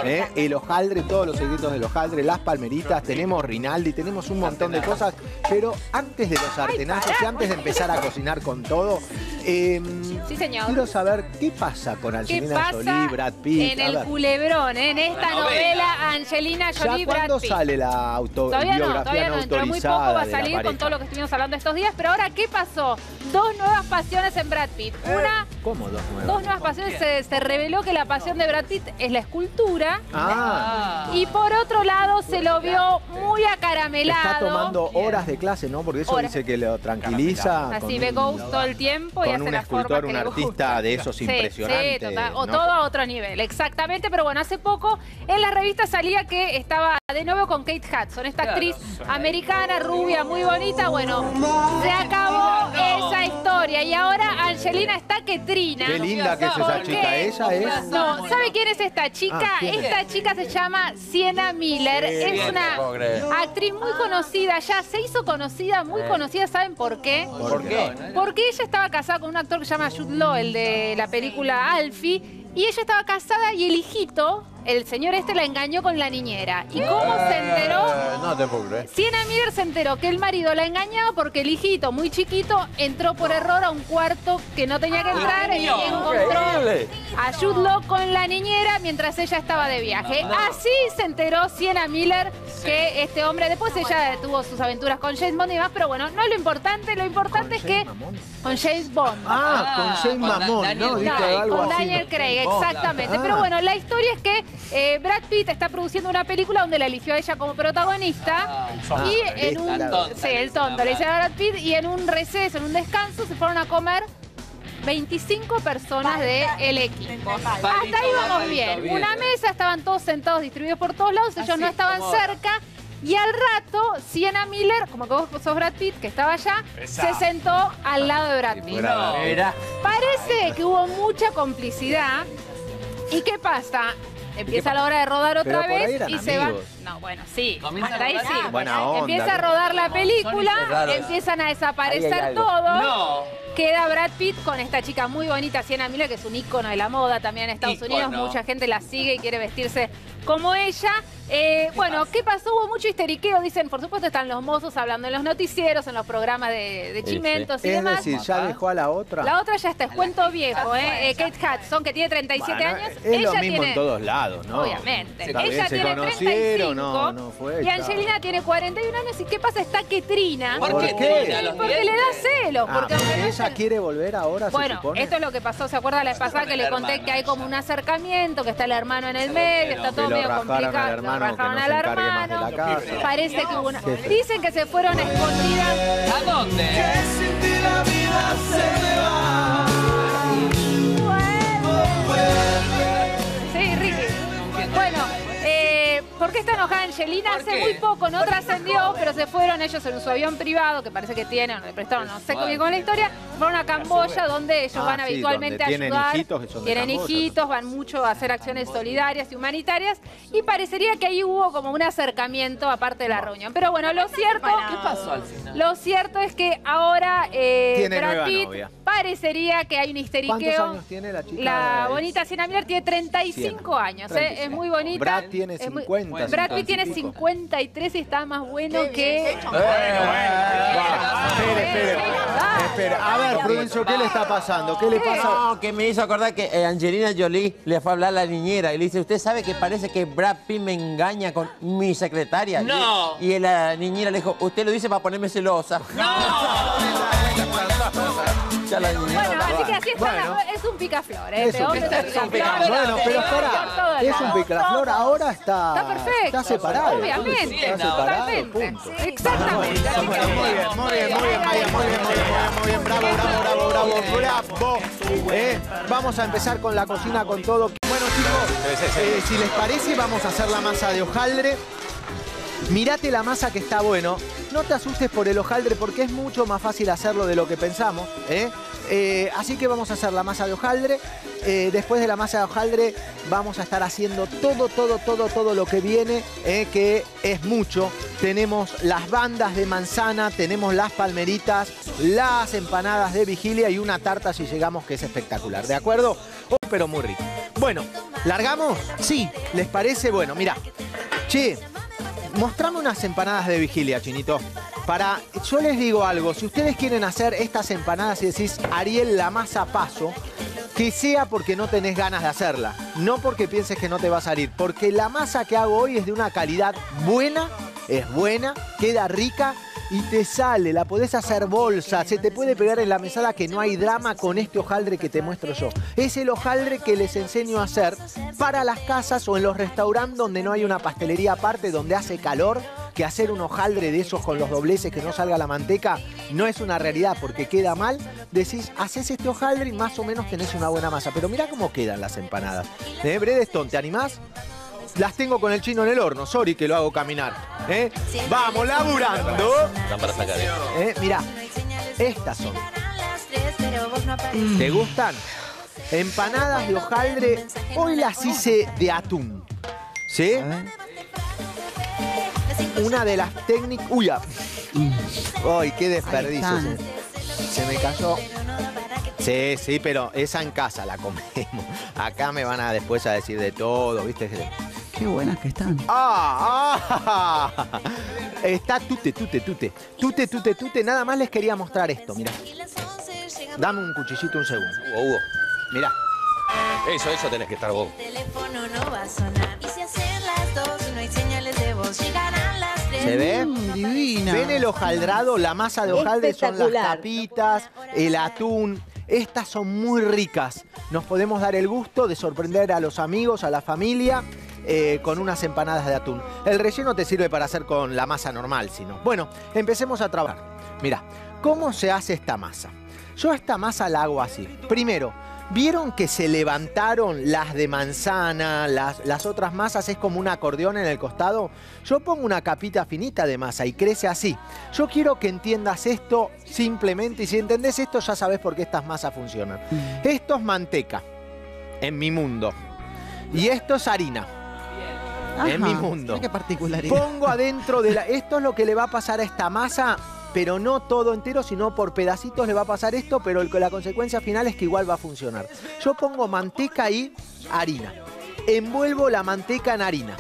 ¿Eh? El hojaldre, todos los secretos del hojaldre, las palmeritas, tenemos Rinaldi, tenemos un montón de cosas. Pero antes de los artenazos y antes de empezar a cocinar con todo, eh, Sí, señor. quiero saber qué pasa con ¿Qué Angelina Jolie, Brad Pitt. en el culebrón, en esta La novela. Angelina ¿Ya Jolie Brad cuándo Pitt? sale la auto Todavía no, de muy poco va a salir con todo lo que estuvimos hablando estos días, pero ahora, ¿qué pasó? Dos nuevas pasiones en Brad Pitt. Una, ¿Cómo dos nuevas? dos nuevas pasiones, se, se reveló que la pasión de Brad Pitt es la escultura. Ah, Y por otro lado, se lo vio muy acaramelado. está tomando horas de clase, ¿no? Porque eso Horas. dice que lo tranquiliza. Así con ve un- Ghost todo el tiempo y con hace un la forma escultor, que un artista de esos Sí, impresionantes. Sí, total. O ¿no? todo a otro nivel, exactamente. Pero bueno, hace poco en la revista salía que estaba de nuevo con Kate Hudson, esta Claro. actriz americana, rubia, muy bonita. Bueno, se acabó esa historia y ahora Angelina está que trina. Qué linda que es esa ¿Por chica. qué? Ella es. No, ¿sabe quién es esta chica? Ah, esta chica se llama Sienna Miller. Sí, es una actriz muy conocida ya. Se hizo conocida, muy conocida. ¿Saben por qué? ¿Por qué? Porque ella estaba casada con un actor que se llama Jude Law, el de la película Alfie, y ella estaba casada y el hijito, el señor este, la engañó con la niñera. ¿Y cómo se enteró? Eh, no te puedo creer. Sienna Miller se enteró que el marido la engañaba porque el hijito, muy chiquito, entró por error a un cuarto que no tenía que entrar y encontró a Jude Law con la niñera mientras ella estaba de viaje. Así se enteró Sienna Miller que este hombre, después ella tuvo sus aventuras con James Bond y demás, pero bueno, no es lo importante, lo importante es que con James Bond. Ah, con James con Mamón, Daniel ¿no? Craig. Dijo algo con así. Daniel Craig, exactamente. Ah. Pero bueno, la historia es que eh, Brad Pitt está produciendo una película donde la eligió a ella como protagonista. Ah, y en un. tonta, Sí, el tonto, le dice a Brad Pitt. Y en un receso, en un descanso, se fueron a comer 25 personas del equipo. Hasta ahí vamos bien. bien. Una mesa, estaban todos sentados, distribuidos por todos lados, ellos Así, no estaban como- cerca. Y al rato, Sienna Miller, como que vos sos Brad Pitt, que estaba allá, se sentó al lado de Brad Pitt. Parece que hubo mucha complicidad. ¿Y qué pasa? Empieza la hora de rodar otra vez y se van. No, bueno, sí. Comienza Hasta ahí sí. rodar. Buena onda, Empieza a rodar la Es película, empiezan a desaparecer todos. No. Queda Brad Pitt con esta chica muy bonita, Sienna Miller, que es un ícono de la moda también en Estados Ícono. Unidos. Mucha gente la sigue y quiere vestirse como ella. Eh, bueno, ¿qué pasó? Hubo mucho histeriqueo, dicen. Por supuesto, están los mozos hablando en los noticieros, en los programas de, de chimentos y Es demás. decir, ya dejó a la otra. La otra ya está, es cuento viejo, ¿eh? Eh, Kate Hudson, que tiene 37 Bueno, años. Es ella lo mismo tiene, en todos lados, ¿no? Obviamente. Está bien, ella se tiene conocieron, 35 no, no fue. y. Angelina tiene 41 años. ¿Y qué pasa? Está que trina. ¿Por ¿Por qué? Porque le da celos. Ah, Porque aunque porque no ella quiere volver ahora, se bueno, supone. esto es lo que pasó. ¿Se acuerda la vez pasada que le conté que hay como un acercamiento, que está el hermano en el medio, que está todo Que medio complicado? al hermano, que al se encargue más de hermano. la casa. Parece que hubo una... Dicen que se fueron escondidas. ¿A dónde? Sí, ¿por qué está enojada Angelina? ¿Por Hace qué? muy poco, no ¿Por qué trascendió, pero se fueron ellos en su avión privado, que parece que tienen, le prestaron, no sé bien con la historia, se fueron a Camboya, donde ellos Ah, van sí, habitualmente a tienen ayudar. hijitos que son de tienen Camboya, hijitos, van mucho a hacer acciones solidarias y humanitarias, y parecería que ahí hubo como un acercamiento aparte de la reunión. Pero bueno, lo cierto... ¿Qué pasó al final? Lo cierto es que ahora eh, Tiene Brad Pitt novia. parecería que hay un histeriqueo. ¿Cuántos años tiene la chica? La bonita Sienna Miller tiene 35 años, ¿eh? 35. es muy bonita. Brad tiene es muy- 50, Brad 50 Pitt tiene y pico. 53 y está más bueno que... Espere, espere. Espere. A ver, Prudencio, ¿qué le está pasando? ¿Qué le pasa? No, que me hizo acordar que eh, Angelina Jolie le fue a hablar a la niñera y le dice, ¿usted sabe que parece que Brad Pitt me engaña con mi secretaria? No. Y, la niñera le dijo, usted lo dice para ponerme celosa. Ya la Bueno, así que así está, Bueno. la- es un picaflor, ¿eh? Es un picaflor. es un picaflor. Bueno, pero el es un picaflor, ahora está, Está perfecto. está separado. Obviamente, Está separado, punto. Exactamente. Muy bien, muy bien, muy bien, muy bien, Maya, muy bien, muy bien, muy bien, bravo, bravo, bravo, bravo, bravo. Eh, vamos a empezar con la cocina con todo. Bueno, chicos, eh, si les parece, vamos a hacer la masa de hojaldre. Mirate la masa que está bueno. No te asustes por el hojaldre porque es mucho más fácil hacerlo de lo que pensamos. ¿eh? Eh, así que vamos a hacer la masa de hojaldre. Eh, después de la masa de hojaldre vamos a estar haciendo todo, todo, todo, todo lo que viene, que es mucho. Tenemos las bandas de manzana, tenemos las palmeritas, las empanadas de vigilia y una tarta si llegamos que es espectacular. ¿De acuerdo? Oh, pero muy rico. Bueno, ¿largamos? Sí, ¿les parece? Bueno, mira. Che, Mostrame unas empanadas de vigilia, Chinito. Para, yo les digo algo, si ustedes quieren hacer estas empanadas y decís, Ariel, la masa paso, que sea porque no tenés ganas de hacerla, no porque pienses que no te va a salir, porque la masa que hago hoy es de una calidad buena, es buena, queda rica y te sale, la podés hacer bolsa, se te puede pegar en la mesada que no hay drama con este hojaldre que te muestro yo. Es el hojaldre que les enseño a hacer para las casas o en los restaurantes donde no hay una pastelería aparte, donde hace calor, que hacer un hojaldre de esos con los dobleces que no salga la manteca no es una realidad porque queda mal. Decís, haces este hojaldre y más o menos tenés una buena masa. Pero mira cómo quedan las empanadas. ¿Eh, Bredeston, ¿te animás? Las tengo con el chino en el horno, sorry que lo hago caminar. ¿eh? Vamos, laburando. Están para sacar, ¿eh? ¿Eh? Mira, estas son. ¿Te gustan? Empanadas de hojaldre. Hoy las hice de atún. ¿Sí? Una de las técnicas. ¡Uy! ah. ¡Ay, qué desperdicio! Se me cayó. Sí, sí, pero esa en casa la comemos. Acá me van a después a decir de todo, ¿viste? Qué buenas que están. ¡Ah! ah. Está tute, tute, tute. Tute, tute, tute. Nada más les quería mostrar esto, mira. Dame un cuchillito un segundo. Hugo, Hugo. Mira. Eso, eso tenés que estar vos. teléfono no va a sonar. Y si hacen las dos y no hay señales de voz, llegarán las tres. ¿Se ve? Mm, divina. ¿Ven el hojaldrado? La masa de hojaldre son las tapitas, el atún. Estas son muy ricas. Nos podemos dar el gusto de sorprender a los amigos, a la familia, eh, con unas empanadas de atún. El relleno te sirve para hacer con la masa normal, si no. Bueno, empecemos a trabajar. Mira, ¿cómo se hace esta masa? Yo esta masa la hago así. Primero, ¿vieron que se levantaron las de manzana, las, las otras masas? Es como un acordeón en el costado. Yo pongo una capita finita de masa y crece así. Yo quiero que entiendas esto simplemente y si entendés esto ya sabes por qué estas masas funcionan. Esto es manteca en mi mundo. Y esto es harina. En mi mundo. Qué particularidad. Pongo adentro de la. Esto es lo que le va a pasar a esta masa, pero no todo entero, sino por pedacitos le va a pasar esto, pero el- la consecuencia final es que igual va a funcionar. Yo pongo manteca y harina. Envuelvo la manteca en harina.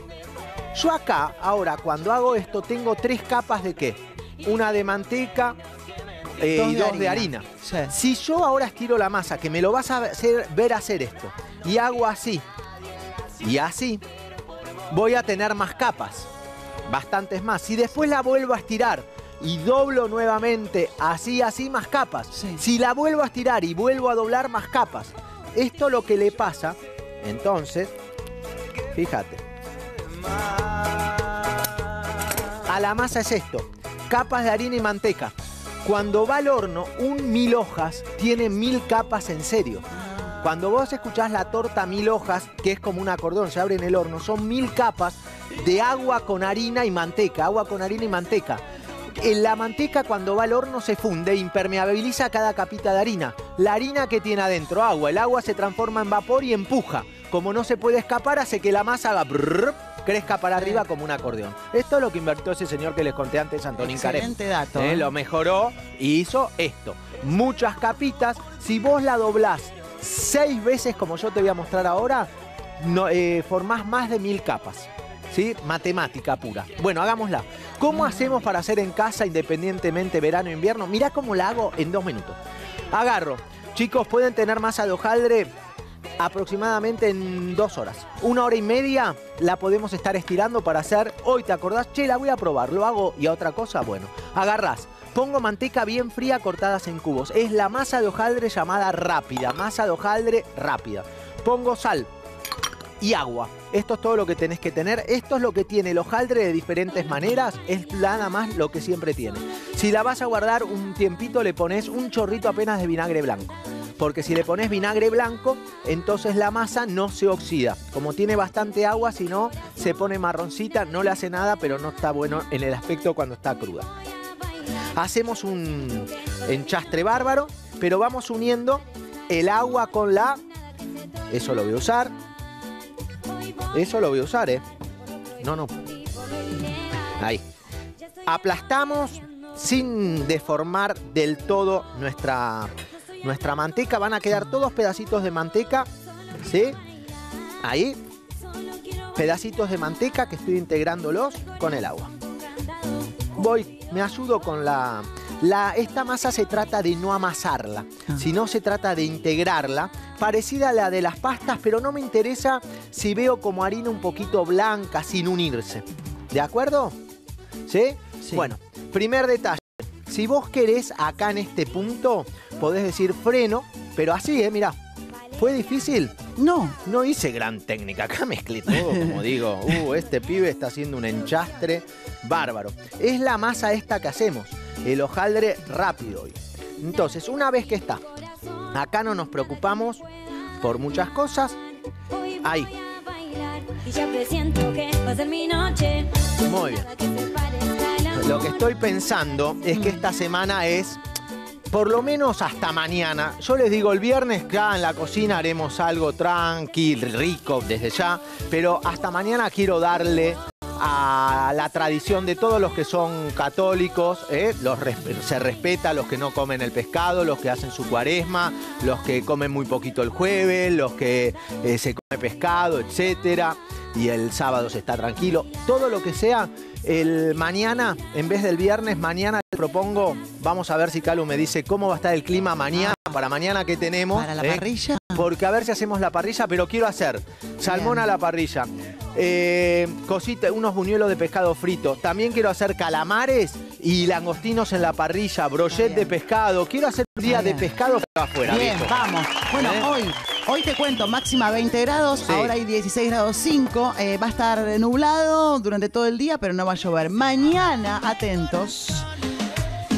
Yo acá, ahora, cuando hago esto, tengo tres capas de qué? Una de manteca eh, Dos y de dos de harina. harina. Si yo ahora estiro la masa, que me lo vas a hacer- ver hacer esto, y hago así, y así, voy a tener más capas, bastantes más. Si después la vuelvo a estirar y doblo nuevamente, así, así, más capas. Si la vuelvo a estirar y vuelvo a doblar, más capas. Esto lo que le pasa, entonces, fíjate. A la masa es esto, capas de harina y manteca. Cuando va al horno, un mil hojas tiene mil capas en serio. Cuando vos escuchás la torta mil hojas, que es como un acordeón, se abre en el horno, son mil capas de agua con harina y manteca, agua con harina y manteca. En la manteca cuando va al horno se funde, impermeabiliza cada capita de harina. La harina que tiene adentro agua, el agua se transforma en vapor y empuja. Como no se puede escapar, hace que la masa haga brrr, crezca para arriba como un acordeón. Esto es lo que invirtió ese señor que les conté antes, Antonín Carem. Excelente dato, Eh, ¿eh? Lo mejoró y hizo esto. Muchas capitas. Si vos la doblás seis veces, como yo te voy a mostrar ahora, no, eh, formás más de mil capas. ¿Sí? Matemática pura. Bueno, hagámosla. ¿Cómo hacemos para hacer en casa independientemente verano e invierno? Mirá cómo la hago en dos minutos. Agarro. Chicos, pueden tener masa de hojaldre aproximadamente en dos horas. Una hora y media la podemos estar estirando para hacer. Hoy te acordás, che, la voy a probar, lo hago y a otra cosa, bueno. Agarrás, pongo manteca bien fría cortadas en cubos. Es la masa de hojaldre llamada rápida, masa de hojaldre rápida. Pongo sal y agua. Esto es todo lo que tenés que tener. Esto es lo que tiene el hojaldre de diferentes maneras. Es nada más lo que siempre tiene. Si la vas a guardar un tiempito, le pones un chorrito apenas de vinagre blanco. Porque si le pones vinagre blanco, entonces la masa no se oxida. Como tiene bastante agua, si no, se pone marroncita, no le hace nada, pero no está bueno en el aspecto cuando está cruda. Hacemos un enchastre bárbaro, pero vamos uniendo el agua con la... Eso lo voy a usar. Eso lo voy a usar, ¿eh? No, no. Ahí. Aplastamos sin deformar del todo nuestra, nuestra manteca. Van a quedar todos pedacitos de manteca. ¿Sí? Ahí. Pedacitos de manteca que estoy integrándolos con el agua. Voy, me ayudo con la... La, esta masa se trata de no amasarla, sino se trata de integrarla, parecida a la de las pastas, pero no me interesa si veo como harina un poquito blanca sin unirse. ¿De acuerdo? ¿Sí? Bueno, primer detalle. Si vos querés acá en este punto, podés decir freno, pero así, ¿eh? Mirá. ¿Fue difícil? No. No hice gran técnica. Acá mezclé todo, como digo. Uh, este pibe está haciendo un enchastre bárbaro. Es la masa esta que hacemos. El hojaldre rápido hoy. Entonces, una vez que está, acá no nos preocupamos por muchas cosas. Ahí. Muy bien. Lo que estoy pensando es que esta semana es por lo menos hasta mañana. Yo les digo, el viernes acá en la cocina haremos algo tranquilo, rico desde ya, pero hasta mañana quiero darle a la tradición de todos los que son católicos, ¿eh? los se respeta los que no comen el pescado, los que hacen su cuaresma, los que comen muy poquito el jueves, los que eh, se come pescado, etcétera, y el sábado se está tranquilo, todo lo que sea. El mañana, en vez del viernes, mañana propongo, vamos a ver si Calu me dice cómo va a estar el clima mañana, para mañana que tenemos. ¿Para la ¿eh? parrilla? Porque a ver si hacemos la parrilla, pero quiero hacer salmón a la parrilla, eh, cosita, unos buñuelos de pescado frito. También quiero hacer calamares y langostinos en la parrilla, brochet de pescado. Quiero hacer un día de pescado para afuera. Bien, viejo. vamos. Bueno, ¿Eh? hoy, hoy te cuento, máxima 20 grados, Sí. ahora hay 16 grados 5, eh, va a estar nublado durante todo el día, pero no va a llover. Mañana, atentos,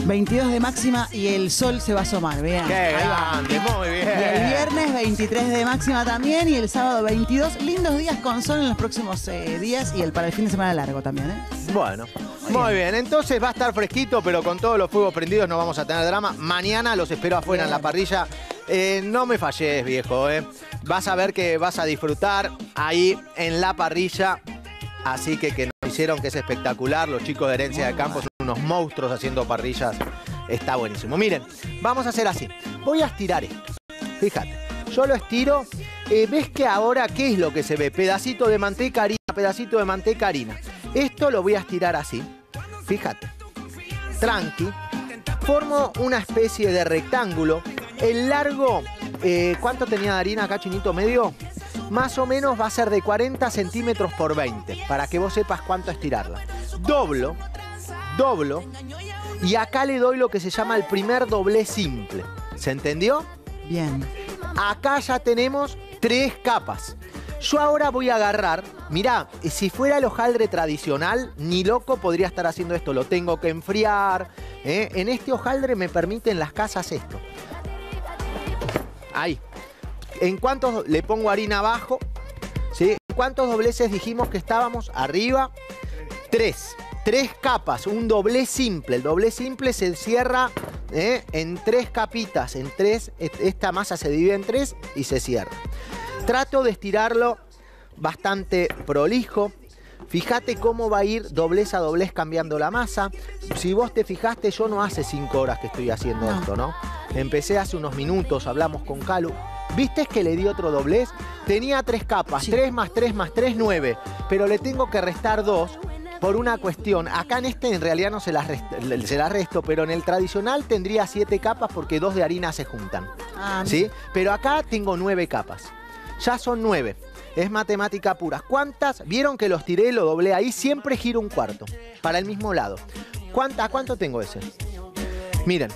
22 de máxima y el sol se va a asomar, bien. Qué grande, muy bien. Y el viernes 23 de máxima también y el sábado 22. Lindos días con sol en los próximos eh, días y el para el fin de semana largo también, ¿eh? Bueno, muy bien. Entonces va a estar fresquito, pero con todos los fuegos prendidos no vamos a tener drama. Mañana los espero afuera en la parrilla Eh, no me falles, viejo. eh. Vas a ver que vas a disfrutar ahí en la parrilla. Así que que nos hicieron que es espectacular. Los chicos de Herencia de Campo son unos monstruos haciendo parrillas. Está buenísimo. Miren, vamos a hacer así. Voy a estirar esto. Fíjate, yo lo estiro. Eh, ¿Ves que ahora qué es lo que se ve? Pedacito de manteca harina, pedacito de manteca harina. Esto lo voy a estirar así. Fíjate. Tranqui. Formo una especie de rectángulo. El largo, eh, ¿cuánto tenía de harina acá, chinito medio? Más o menos va a ser de 40 centímetros por 20, para que vos sepas cuánto estirarla. Doblo, doblo, y acá le doy lo que se llama el primer doblez simple. ¿Se entendió? Bien. Acá ya tenemos tres capas. Yo ahora voy a agarrar, mirá, si fuera el hojaldre tradicional, ni loco podría estar haciendo esto, lo tengo que enfriar. ¿eh? En este hojaldre me permiten las casas esto. Ahí. ¿En cuántos le pongo harina abajo? ¿Sí? ¿En cuántos dobleces dijimos que estábamos? Arriba. Tres. Tres capas, un doblez simple. El doblez simple se cierra ¿eh? en tres capitas. En tres, esta masa se divide en tres y se cierra. Trato de estirarlo bastante prolijo. Fíjate cómo va a ir doblez a doblez cambiando la masa. Si vos te fijaste, yo no hace cinco horas que estoy haciendo esto, ¿no? Empecé hace unos minutos, hablamos con Calu. ¿Viste que le di otro doblez? Tenía tres capas, tres más tres más tres, nueve. Pero le tengo que restar dos por una cuestión. Acá en este en realidad no se las, rest- le- se las resto, pero en el tradicional tendría siete capas porque dos de harina se juntan. Ah, ¿Sí? Pero acá tengo nueve capas. Ya son nueve. Es matemática pura. ¿Cuántas? Vieron que los tiré, lo doblé ahí. Siempre giro un cuarto. Para el mismo lado. ¿Cuánta, ¿Cuánto tengo ese? Miren.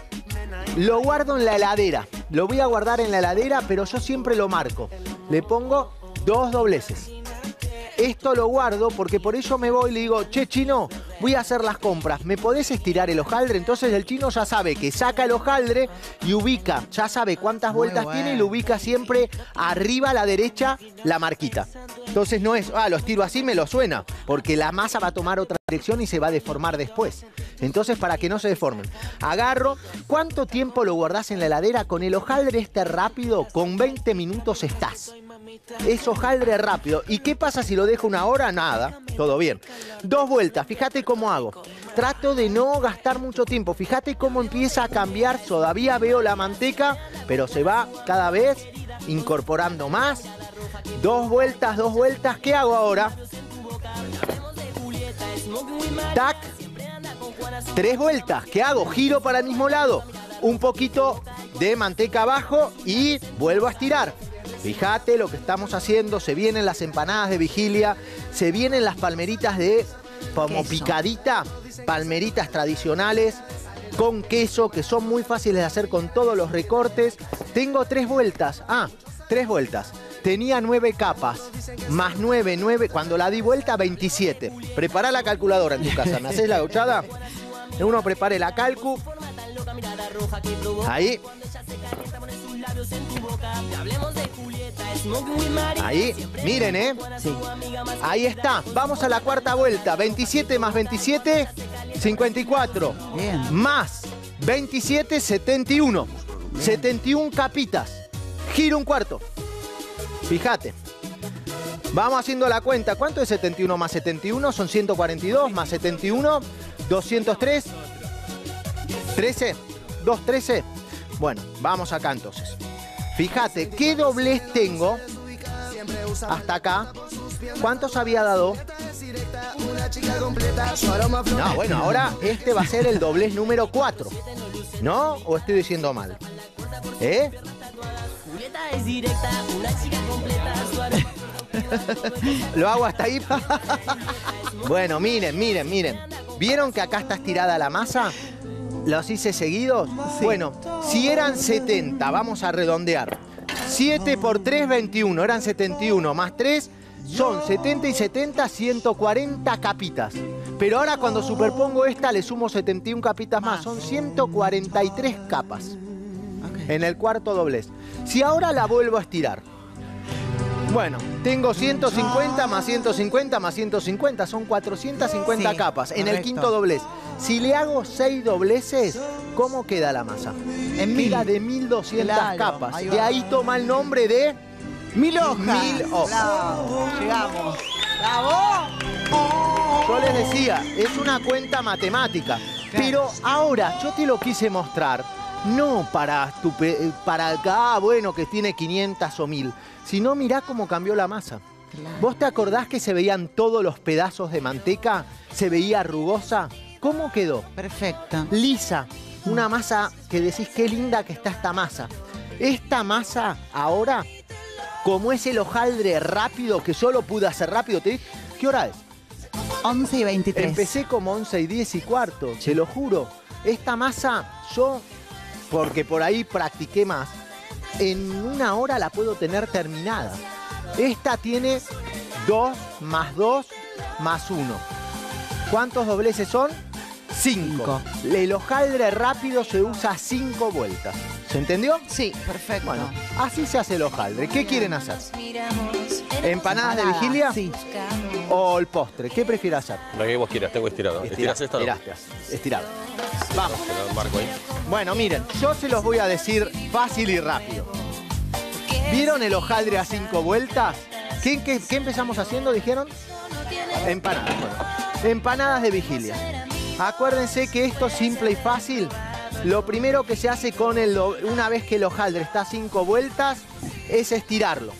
Lo guardo en la heladera. Lo voy a guardar en la heladera, pero yo siempre lo marco. Le pongo dos dobleces. Esto lo guardo porque por ello me voy y le digo, che chino, voy a hacer las compras, ¿me podés estirar el hojaldre? Entonces el chino ya sabe que saca el hojaldre y ubica, ya sabe cuántas Muy vueltas tiene y lo ubica siempre arriba a la derecha la marquita. Entonces no es, ah, los tiro así, me lo suena, porque la masa va a tomar otra dirección y se va a deformar después. Entonces, para que no se deformen, agarro, ¿cuánto tiempo lo guardás en la heladera? Con el hojaldre este rápido, con 20 minutos estás. Es hojaldre rápido. ¿Y qué pasa si lo dejo una hora? Nada, todo bien. Dos vueltas, fíjate cómo hago. Trato de no gastar mucho tiempo. Fíjate cómo empieza a cambiar. Todavía veo la manteca, pero se va cada vez incorporando más. Dos vueltas, dos vueltas. ¿Qué hago ahora? Tac. Tres vueltas. ¿Qué hago? Giro para el mismo lado. Un poquito de manteca abajo y vuelvo a estirar. Fíjate lo que estamos haciendo. Se vienen las empanadas de vigilia. Se vienen las palmeritas de como picadita. Palmeritas tradicionales con queso que son muy fáciles de hacer con todos los recortes. Tengo tres vueltas. Ah, tres vueltas. Tenía nueve capas, más nueve, nueve. Cuando la di vuelta, 27. Prepara la calculadora en tu casa. ¿Me haces la gauchada? Uno prepare la calcu. Ahí. Ahí, miren, ¿eh? Ahí está. Vamos a la cuarta vuelta. 27 más 27, 54. Bien. Más 27, 71. 71 capitas. Giro un cuarto. Fíjate. Vamos haciendo la cuenta. ¿Cuánto es 71 más 71? Son 142 más 71, 203. 13, 213. Bueno, vamos acá entonces. Fíjate, ¿qué doblez tengo hasta acá? ¿Cuántos había dado? No, bueno, ahora este va a ser el doblez número 4. ¿No? ¿O estoy diciendo mal? ¿Eh? Lo hago hasta ahí. bueno, miren, miren, miren. ¿Vieron que acá está estirada la masa? ¿Los hice seguidos? Bueno, si eran 70, vamos a redondear. 7 por 3, 21. Eran 71 más 3, son 70 y 70, 140 capitas. Pero ahora cuando superpongo esta le sumo 71 capitas más. Son 143 capas. En el cuarto doblez. Si ahora la vuelvo a estirar. Bueno, tengo 150 más 150 más 150, son 450 Sí, capas. En el correcto. quinto doblez. Si le hago 6 dobleces, ¿cómo queda la masa? En. Queda de 1200 Claro, capas. ahí de ahí toma el nombre de Mil hojas. Mil hojas. Llegamos. ¡Bravo! Yo les decía, es una cuenta matemática. Pero ahora yo te lo quise mostrar, no para, para acá, bueno, que tiene 500 o 1000, sino mirá cómo cambió la masa. ¿Vos te acordás que se veían todos los pedazos de manteca? ¿Se veía rugosa? ¿Cómo quedó? Perfecta. Lisa. Una masa que decís qué linda que está esta masa. Esta masa ahora, como es el hojaldre rápido, que solo pude hacer rápido, te ¿qué hora es? 11 y 23. Empecé como 11 y 10 y cuarto, te lo juro. Esta masa, yo, porque por ahí practiqué más, en una hora la puedo tener terminada. Esta tiene 2 más 2 más 1. ¿Cuántos dobleces son? 5. El hojaldre rápido se usa 5 vueltas. ¿Se entendió? Sí, perfecto. Bueno, así se hace el hojaldre. ¿Qué quieren hacer? Miramos ¿Empanadas de vigilia? sí. ¿O el postre? ¿Qué prefieres hacer? Lo que vos quieras, tengo estirado. ¿Estiras esta? no? Estiraste, estirado. Vamos. Bueno, miren, yo se los voy a decir fácil y rápido. ¿Vieron el hojaldre a cinco vueltas? ¿Qué, qué- qué empezamos haciendo, dijeron? Empanadas, bueno. Empanadas de vigilia. Acuérdense que esto es simple y fácil. Lo primero que se hace con el, una vez que el hojaldre está cinco vueltas, es estirarlo.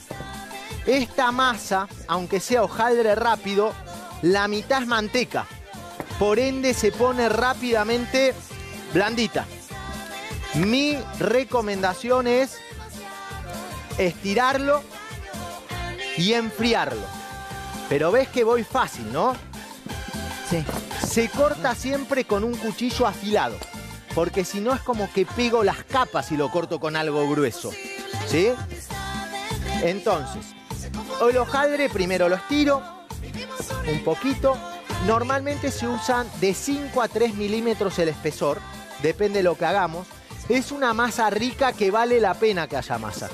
Esta masa, aunque sea hojaldre rápido, la mitad es manteca. Por ende se pone rápidamente blandita. Mi recomendación es estirarlo y enfriarlo. Pero ves que voy fácil, ¿no? Se corta siempre con un cuchillo afilado, porque si no es como que pego las capas y lo corto con algo grueso. ¿Sí? Entonces, el hojaldre primero lo estiro, un poquito. Normalmente se usan de 5 a 3 milímetros el espesor, depende de lo que hagamos. Es una masa rica que vale la pena que haya masa.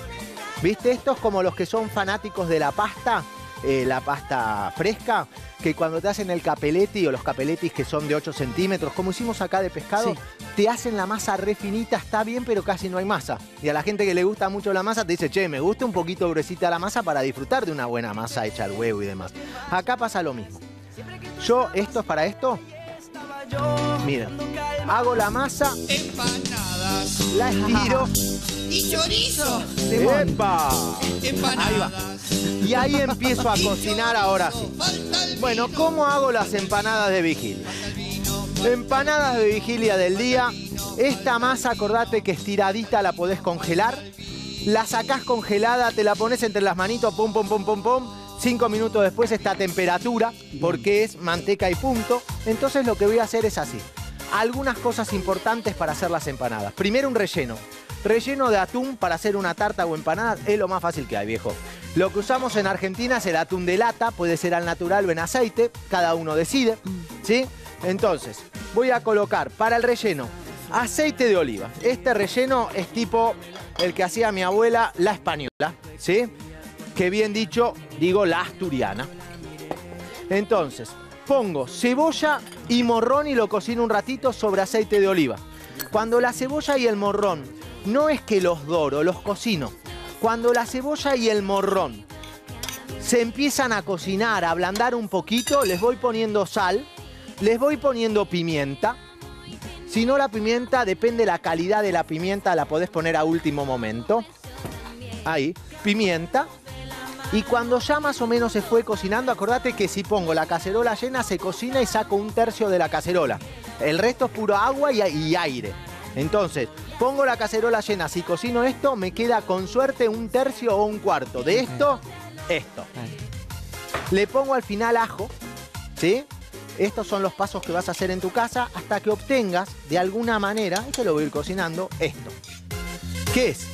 ¿Viste? Estos como los que son fanáticos de la pasta, eh, la pasta fresca, que cuando te hacen el capeletti o los capeletis que son de 8 centímetros, como hicimos acá de pescado, Sí. te hacen la masa re finita, está bien, pero casi no hay masa. Y a la gente que le gusta mucho la masa te dice, che, me gusta un poquito gruesita la masa para disfrutar de una buena masa hecha al huevo y demás. Acá pasa lo mismo. Yo, esto es para esto. Miren, hago la masa, la estiro. Y chorizo. ¡Epa! Ahí va. Y ahí empiezo a cocinar ahora sí. Bueno, ¿cómo hago las empanadas de vigilia? Empanadas de vigilia del día. Esta masa, acordate que estiradita la podés congelar. La sacás congelada, te la pones entre las manitos, pum, pum, pum, pum, pum. Cinco minutos después está a temperatura, porque es manteca y punto. Entonces lo que voy a hacer es así. Algunas cosas importantes para hacer las empanadas. Primero un relleno. Relleno de atún para hacer una tarta o empanada es lo más fácil que hay, viejo. Lo que usamos en Argentina es el atún de lata, puede ser al natural o en aceite, cada uno decide, ¿sí? Entonces, voy a colocar para el relleno aceite de oliva. Este relleno es tipo el que hacía mi abuela, la española, ¿sí? Que bien dicho, digo la asturiana. Entonces, pongo cebolla y morrón y lo cocino un ratito sobre aceite de oliva. Cuando la cebolla y el morrón, no es que los doro, los cocino. Cuando la cebolla y el morrón se empiezan a cocinar, a ablandar un poquito, les voy poniendo sal, les voy poniendo pimienta. Si no la pimienta, depende la calidad de la pimienta, la podés poner a último momento. Ahí, pimienta. Y cuando ya más o menos se fue cocinando, acordate que si pongo la cacerola llena, se cocina y saco un tercio de la cacerola. El resto es puro agua y, y aire. Entonces, pongo la cacerola llena. Si cocino esto, me queda con suerte un tercio o un cuarto. De esto, esto. Le pongo al final ajo, ¿sí? Estos son los pasos que vas a hacer en tu casa hasta que obtengas, de alguna manera, y te lo voy a ir cocinando, esto. ¿Qué es?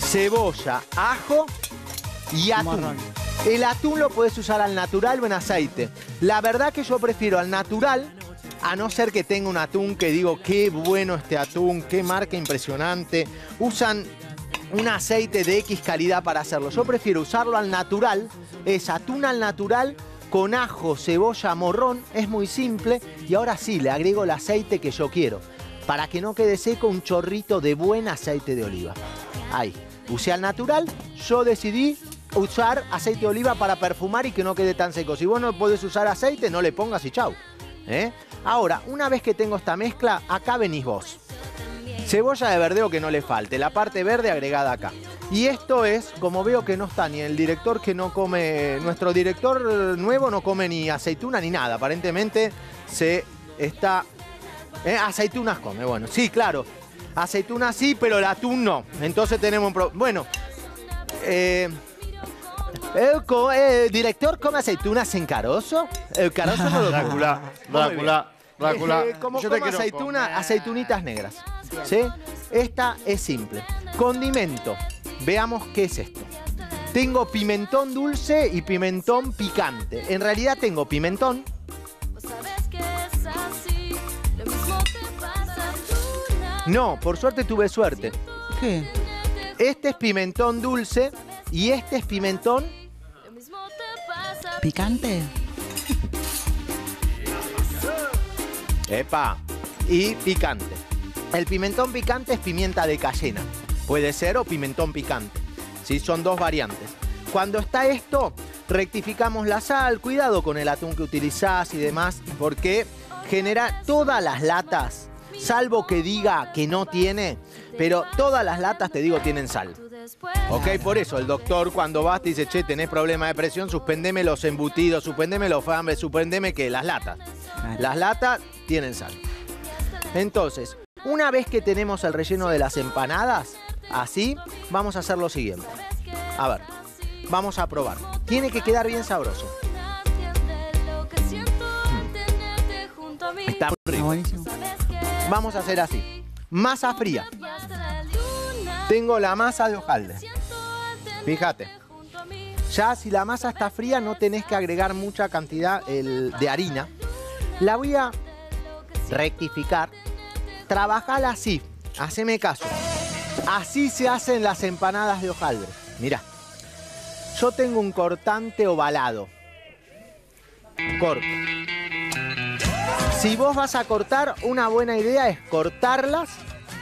Cebolla, ajo y atún. El atún lo puedes usar al natural o en aceite. La verdad que yo prefiero al natural, a no ser que tenga un atún que digo, qué bueno este atún, qué marca impresionante. Usan un aceite de X calidad para hacerlo. Yo prefiero usarlo al natural, es atún al natural con ajo, cebolla, morrón, es muy simple y ahora sí le agrego el aceite que yo quiero. Para que no quede seco, un chorrito de buen aceite de oliva. Ahí, usé al natural, yo decidí usar aceite de oliva para perfumar y que no quede tan seco. Si vos no podés usar aceite, no le pongas y chau. ¿Eh? Ahora, una vez que tengo esta mezcla, acá venís vos. Cebolla de verdeo que no le falte, la parte verde agregada acá. Y esto es, como veo que no está ni el director que no come, nuestro director nuevo no come ni aceituna ni nada, aparentemente se está... ¿eh? Aceitunas come, bueno, sí, claro. Aceitunas sí, pero el atún no. Entonces tenemos un problema. Bueno, eh, el director come aceitunas en carozo. El carozo no lo. Drácula, Drácula. Drácula. Eh, como Yo te como quiero aceituna, comer. aceitunitas negras. ¿Sí? Esta es simple. Condimento. Veamos qué es esto. Tengo pimentón dulce y pimentón picante. En realidad tengo pimentón, No, por suerte tuve suerte. ¿Qué? Este es pimentón dulce y este es pimentón. ¿Picante? Epa. Y picante. El pimentón picante es pimienta de cayena. Puede ser o pimentón picante. Sí, son dos variantes. Cuando está esto, rectificamos la sal. Cuidado con el atún que utilizás y demás, porque genera todas las latas, salvo que diga que no tiene, pero todas las latas, te digo, tienen sal. Ok, por eso el doctor cuando vas te dice, che, tenés problema de presión, suspendeme los embutidos, suspendeme los fambres, suspendeme que las latas. Las latas tienen sal. Entonces, una vez que tenemos el relleno de las empanadas, así, vamos a hacer lo siguiente. A ver, vamos a probar. Tiene que quedar bien sabroso. Está rico. Vamos a hacer así. Masa fría. Tengo la masa de hojaldre. Fíjate. Ya si la masa está fría no tenés que agregar mucha cantidad de harina. La voy a rectificar. Trabajala así. Haceme caso. Así se hacen las empanadas de hojaldre. Mira. Yo tengo un cortante ovalado. Corto. Si vos vas a cortar, una buena idea es cortarlas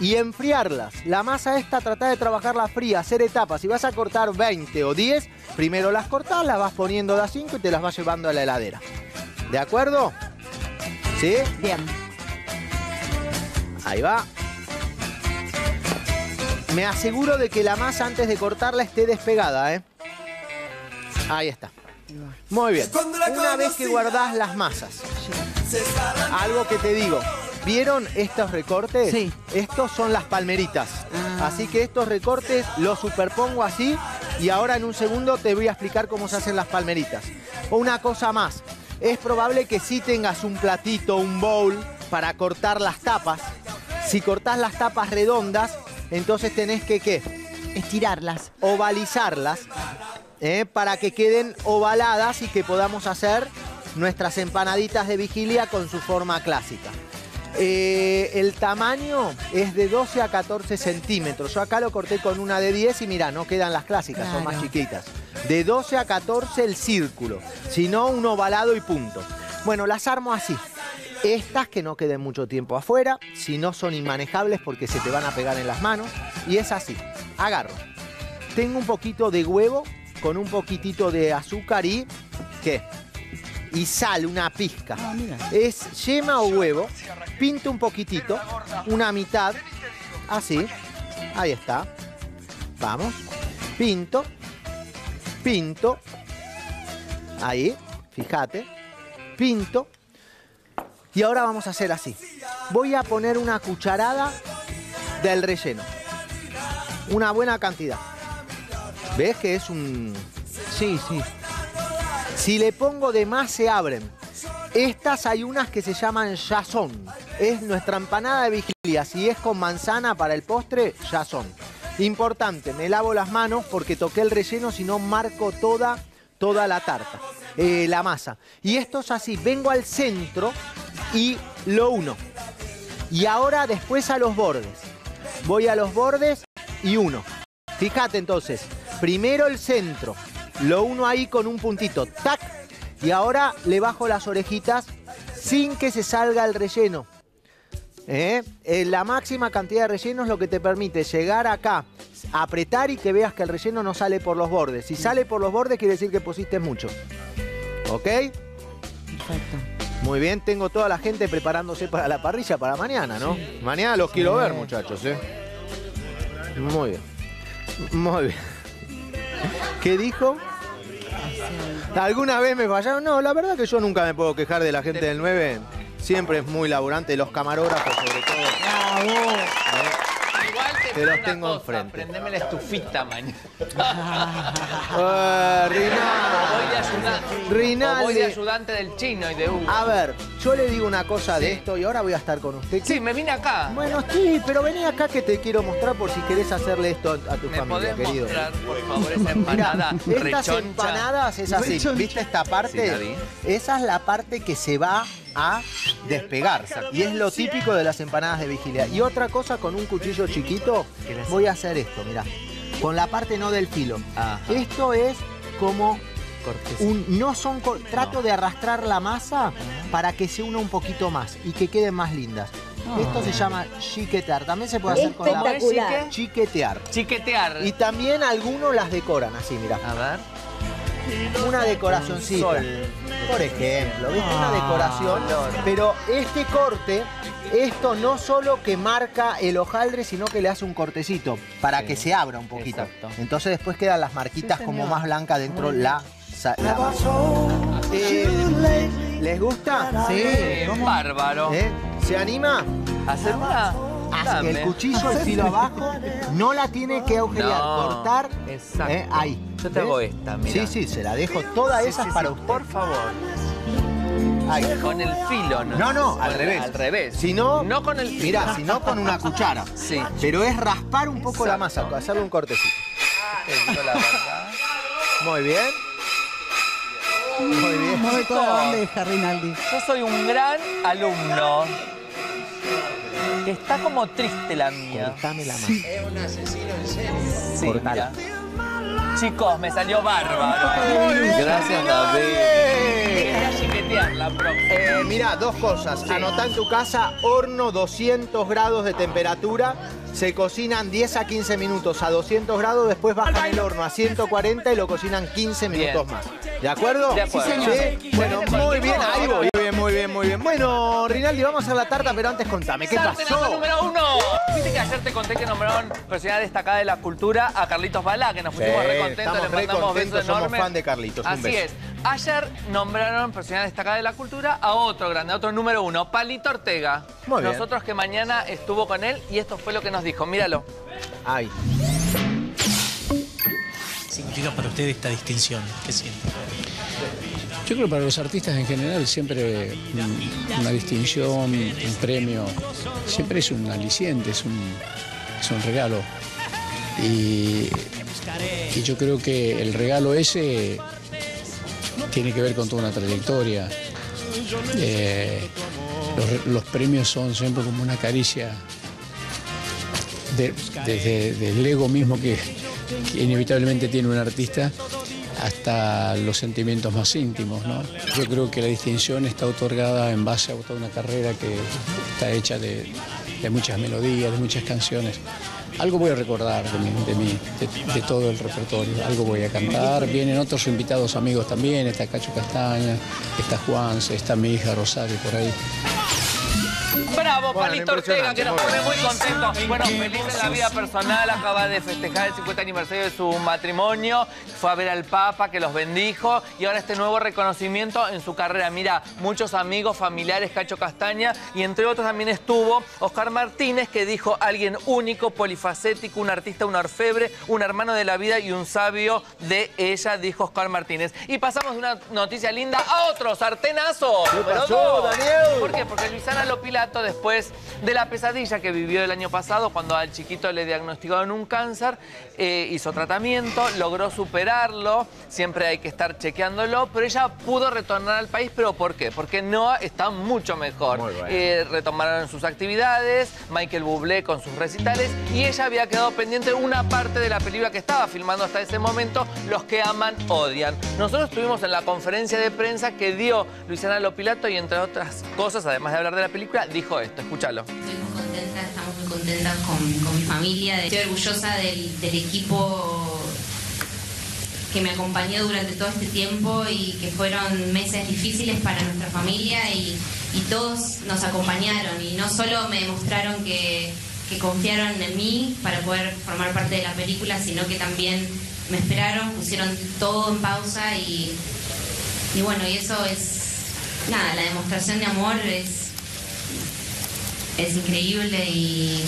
y enfriarlas. La masa esta, trata de trabajarla fría, hacer etapas. Si vas a cortar 20 o 10, primero las cortás, las vas poniendo de a 5 y te las vas llevando a la heladera. ¿De acuerdo? ¿Sí? Bien. Ahí va. Me aseguro de que la masa antes de cortarla esté despegada, ¿eh? Ahí está. Muy bien. Una vez que guardás las masas, algo que te digo. ¿Vieron estos recortes? Sí. Estos son las palmeritas. Así que estos recortes los superpongo así y ahora en un segundo te voy a explicar cómo se hacen las palmeritas. Una cosa más. Es probable que sí tengas un platito, un bowl para cortar las tapas. Si cortás las tapas redondas, entonces tenés que ¿qué? Estirarlas. Ovalizarlas ¿eh? para que queden ovaladas y que podamos hacer nuestras empanaditas de vigilia con su forma clásica. Eh, el tamaño es de 12 a 14 centímetros. Yo acá lo corté con una de 10 y mira, no quedan las clásicas, son más chiquitas. De 12 a 14 el círculo, si no un ovalado y punto. Bueno, las armo así. Estas que no queden mucho tiempo afuera, si no son inmanejables porque se te van a pegar en las manos. Y es así. Agarro. Tengo un poquito de huevo con un poquitito de azúcar y... ¿Qué? Y sal, una pizca. es yema o huevo. Pinto un poquitito, una mitad. Así. Ahí está. Vamos. Pinto. Pinto. Ahí. Fíjate. Pinto. Y ahora vamos a hacer así. Voy a poner una cucharada del relleno. Una buena cantidad. ¿Ves que es un... Sí, sí. Si le pongo de más se abren. Estas hay unas que se llaman yazón. Es nuestra empanada de vigilia. Si es con manzana para el postre, yazón. Importante, me lavo las manos porque toqué el relleno, si no marco toda, toda la tarta, eh, la masa. Y esto es así, vengo al centro y lo uno. Y ahora después a los bordes. Voy a los bordes y uno. Fíjate entonces, primero el centro, lo uno ahí con un puntito, tac, y ahora le bajo las orejitas sin que se salga el relleno. ¿Eh? Eh, la máxima cantidad de relleno es lo que te permite llegar acá, apretar y que veas que el relleno no sale por los bordes. Si sale por los bordes quiere decir que pusiste mucho. ¿Ok? Perfecto. Muy bien, tengo toda la gente preparándose para la parrilla para mañana, ¿no? Mañana los quiero ver, muchachos, ¿eh? Muy bien. Muy bien. ¿Qué dijo? ¿Alguna vez me fallaron? No, la verdad que yo nunca me puedo quejar de la gente del 9. Siempre es muy laburante, los camarógrafos sobre todo. Igual te, Te los tengo enfrente. Prendeme la estufita mañana. Voy de Rinaldi. Rinaldi. Voy de ayudante del chino y de Hugo. A ver, yo le digo una cosa de esto y ahora voy a estar con usted. Sí, me vine acá. Bueno, sí, pero vení acá que te quiero mostrar por si querés hacerle esto a tu ¿Me familia, podés querido. mostrar, por favor, esa empanada Mira, estas empanadas es así. ¿Viste esta parte? Sí. Esa es la parte que se va a despegar. Y es lo típico de las empanadas de vigilia. Y otra cosa, con un cuchillo chiquito, voy a hacer esto, mirá. Con la parte no del filo. Esto es como un, no son trato de arrastrar la masa para que se una un poquito más y que queden más lindas. Esto se llama chiquetear. También se puede hacer con la chiquetear. Chiquetear. Y también algunos las decoran así, mira. A ver. Una decoracioncita. sol. Por ejemplo, ¿viste? Una Ah, decoración. Pero este corte, esto no solo que marca el hojaldre, sino que le hace un cortecito para que se abra un poquito. Entonces después quedan las marquitas como más blancas dentro la, la. Eh, ¿Les gusta? Sí, bárbaro. ¿Eh? ¿Se anima? ¿Hacer una? Haz Dame. el cuchillo, el filo abajo, no la tiene que agujerear, No, cortar. exacto. ¿eh? Ahí. Yo te hago ¿Ves? esta, mira. Sí, sí, se la dejo todas Sí, esas sí, para sí, usted. Por favor. Ahí. Con el filo, ¿no? No, no, al revés. Al revés. Si no, No con el filo. Mira, si no con una cuchara. Sí. Pero es raspar un poco la masa, hacerle un cortecito. Verdad. Muy bien. Muy bien. Rinaldi. Yo soy un gran alumno. Que está como triste la mía. Cortame la masa. Es un asesino en serio. Sí, Cortala. mira. Chicos, me salió bárbaro. Gracias. David. La próxima. Eh, mira, dos cosas. Anotá en tu casa, horno 200 grados de temperatura. Se cocinan 10 a 15 minutos a 200 grados, después bajan el horno a 140 y lo cocinan 15 minutos más. ¿De acuerdo? De acuerdo. Sí, señor. Sí. Bueno, muy bien, ahí voy. Muy bien, muy bien, muy bien. Bueno, Rinaldi, vamos a la tarta, pero antes contame, ¿qué Sartenazo pasó? número uno. Viste que ayer te conté que nombraron personalidad destacada de la cultura a Carlitos Balá, que nos pusimos Sí, re contentos, le re mandamos contentos, besos somos enormes. fan de Carlitos, un Así beso. es. Ayer nombraron personalidad destacada de la cultura a otro grande, a otro número uno, Palito Ortega. Muy bien. Nosotros que mañana estuvo con él y esto fue lo que nos dijo. Míralo. Ay. significa para usted esta distinción? ¿Qué siente? Yo creo que para los artistas en general siempre mm, una distinción, un premio, siempre es un aliciente, es un, es un regalo. Y, y yo creo que el regalo ese tiene que ver con toda una trayectoria. Eh, los, premios son siempre como una caricia de- desde del ego mismo que, inevitablemente tiene un artista hasta los sentimientos más íntimos. Yo creo que la distinción está otorgada en base a toda una carrera que está hecha de muchas melodías, de muchas canciones. Algo voy a recordar de, mi- de, todo el repertorio, algo voy a cantar. Vienen otros invitados amigos también, está Cacho Castaña, está Juanse, está mi hija Rosario por ahí. Bravo, Bueno, Palito Ortega, que nos pone muy contentos. Bueno, feliz en la vida personal, acaba de festejar el 50 aniversario de su matrimonio, fue a ver al Papa que los bendijo y ahora este nuevo reconocimiento en su carrera. Mira, muchos amigos, familiares, Cacho Castaña y entre otros también estuvo Oscar Martínez que dijo alguien único, polifacético, un artista, un orfebre, un hermano de la vida y un sabio de ella, dijo Oscar Martínez. Y pasamos de una noticia linda a otro, sartenazo. ¿Qué pasó. Daniel? Porque qué? Porque Luisana Después de la pesadilla que vivió el año pasado, cuando al chiquito le diagnosticaron un cáncer, eh, hizo tratamiento, logró superarlo, siempre hay que estar chequeándolo, pero ella pudo retornar al país, ¿pero por qué? Porque Noah está mucho mejor. Bueno. Eh, retomaron sus actividades, Michael Bublé con sus recitales, y ella había quedado pendiente una parte de la película que estaba filmando hasta ese momento, Los que aman, odian. Nosotros estuvimos en la conferencia de prensa que dio Luisana Lopilato y entre otras cosas, además de hablar de la película, dijo esto, escúchalo. contenta, estamos muy contentas con, con mi familia. Estoy orgullosa del, del equipo que me acompañó durante todo este tiempo y que fueron meses difíciles para nuestra familia y, y todos nos acompañaron y no solo me demostraron que, que confiaron en mí para poder formar parte de la película, sino que también me esperaron, pusieron todo en pausa y, y bueno, y eso es, nada, la demostración de amor es es increíble y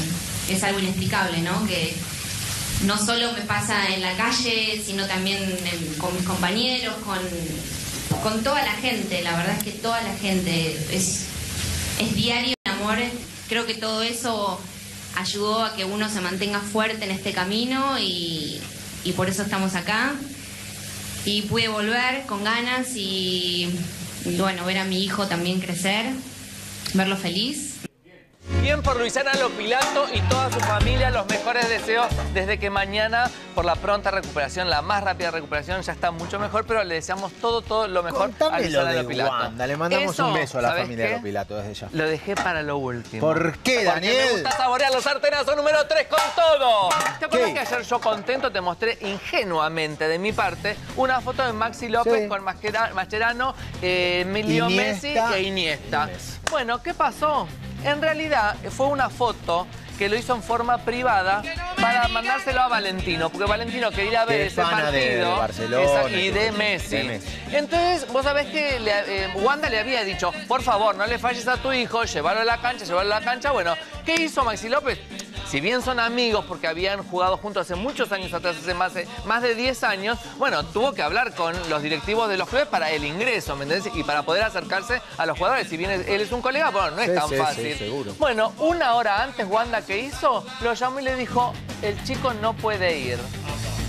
es algo inexplicable, ¿no? Que no solo me pasa en la calle, sino también con mis compañeros, con, con toda la gente. La verdad es que toda la gente es, es diario el amor. Creo que todo eso ayudó a que uno se mantenga fuerte en este camino y, y por eso estamos acá. Y pude volver con ganas y bueno, ver a mi hijo también crecer, verlo feliz. Bien por Luisana Lopilato y toda su familia, los mejores deseos desde que mañana, por la pronta recuperación, la más rápida recuperación, ya está mucho mejor, pero le deseamos todo, todo lo mejor a Contame lo Luisana de Lopilato. Wanda. Le mandamos Eso, un beso a la ¿sabes familia qué? Lopilato desde ya. Lo dejé para lo último. ¿Por qué, Porque Daniel? me gusta saborear los sartenazos número 3 con todo. ¿Te acuerdas ¿Qué? que ayer yo contento te mostré ingenuamente de mi parte una foto de Maxi López Sí. con Mascherano, eh, Emilio Messi Iniesta. e Iniesta? Bueno, ¿qué pasó? En realidad fue una foto que lo hizo en forma privada para mandárselo a Valentino, porque Valentino quería ver ese de partido Barcelona y de. Messi. De Messi. Entonces, vos sabés que le- eh, Wanda le había dicho, por favor, no le falles a tu hijo, llévalo a la cancha, llévalo a la cancha. Bueno, ¿qué hizo Maxi López? Si bien son amigos porque habían jugado juntos hace muchos años atrás, hace más de, más de 10 años, bueno, tuvo que hablar con los directivos de los clubes para el ingreso, ¿me entendés? Y para poder acercarse a los jugadores. Si bien él es un colega, bueno, no es Sí, tan sí, fácil. sí. Bueno, una hora antes, Wanda, ¿qué hizo? Lo llamó y le dijo, el chico no puede ir.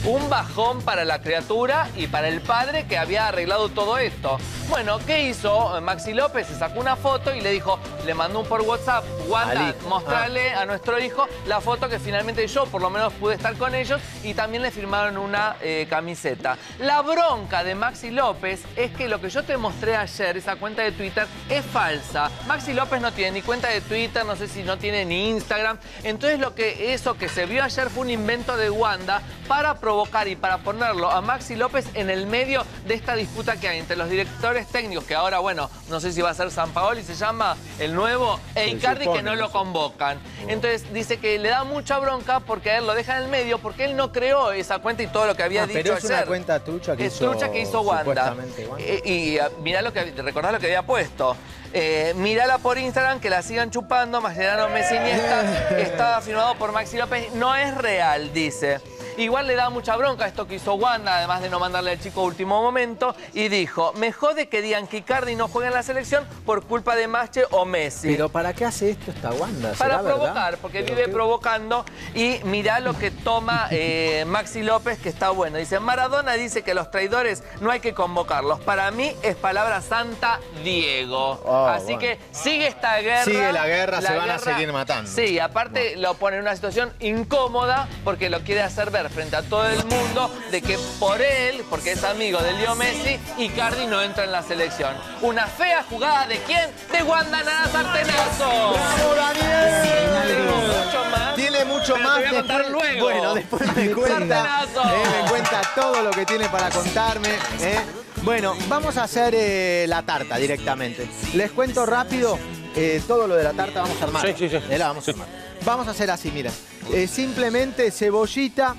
Un bajón para la criatura y para el padre que había arreglado todo esto. Bueno, ¿qué hizo? Maxi López se sacó una foto y le dijo, le mandó un por WhatsApp, Wanda, hijo. mostrarle a nuestro hijo la foto que finalmente yo por lo menos pude estar con ellos y también le firmaron una eh, camiseta. La bronca de Maxi López es que lo que yo te mostré ayer, esa cuenta de Twitter, es falsa. Maxi López no tiene ni cuenta de Twitter, no sé si no tiene ni Instagram. Entonces lo que eso que se vio ayer fue un invento de Wanda para provocar y para ponerlo a Maxi López en el medio de esta disputa que hay entre los directores técnicos, que ahora, bueno, no sé si va a ser San Paolo y se llama el nuevo, e Icardi que no lo convocan. Entonces dice que le da mucha bronca porque a él lo deja en el medio porque él no creó esa cuenta y todo lo que había Ah, dicho pero es ayer. una cuenta trucha que Es hizo, trucha que hizo Wanda. Eh, y ah, mirá lo que, recordá lo que había puesto. Eh, mírala por Instagram, que la sigan chupando. Mascherano Messi Iniesta estaba firmado por Maxi López. No es real, dice. Igual le da mucha bronca esto que hizo Wanda, además de no mandarle al chico a último momento. Y dijo, me jode que digan que Icardi no juega en la selección por culpa de Mache o Messi. Pero ¿para qué hace esto esta Wanda? Para provocar, porque Pero vive qué- provocando. Y mirá lo que toma eh, Maxi López, que está bueno. Dice, Maradona dice que los traidores no hay que convocarlos. Para mí es palabra santa Diego. Oh, Así bueno. que sigue esta guerra. Sigue la guerra, se van a seguir matando. Sí, aparte lo pone en una situación incómoda porque lo quiere hacer ver frente a todo el mundo de que por él, porque es amigo de Leo Messi, Icardi no entra en la selección. Una fea jugada de quién? De Wanda Nara Sartenazo. ¡Bravo, Daniel! Tengo mucho más. Tiene mucho más. Te voy a contar después- luego. Bueno, después me cuenta. Eh, me cuenta todo lo que tiene para contarme. eh. Bueno, vamos a hacer eh, la tarta directamente. Les cuento rápido eh, todo lo de la tarta. Vamos a armar. Sí, sí, sí. Eh, la vamos a armar. Vamos a hacer así, miren. Eh, simplemente cebollita,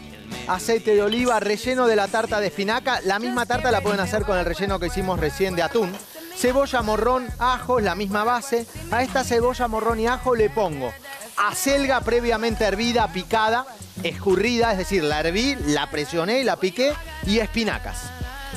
aceite de oliva, relleno de la tarta de espinaca. La misma tarta la pueden hacer con el relleno que hicimos recién de atún. Cebolla, morrón, ajo, la misma base. A esta cebolla, morrón y ajo le pongo acelga previamente hervida, picada, escurrida, es decir, la herví, la presioné y la piqué, y espinacas.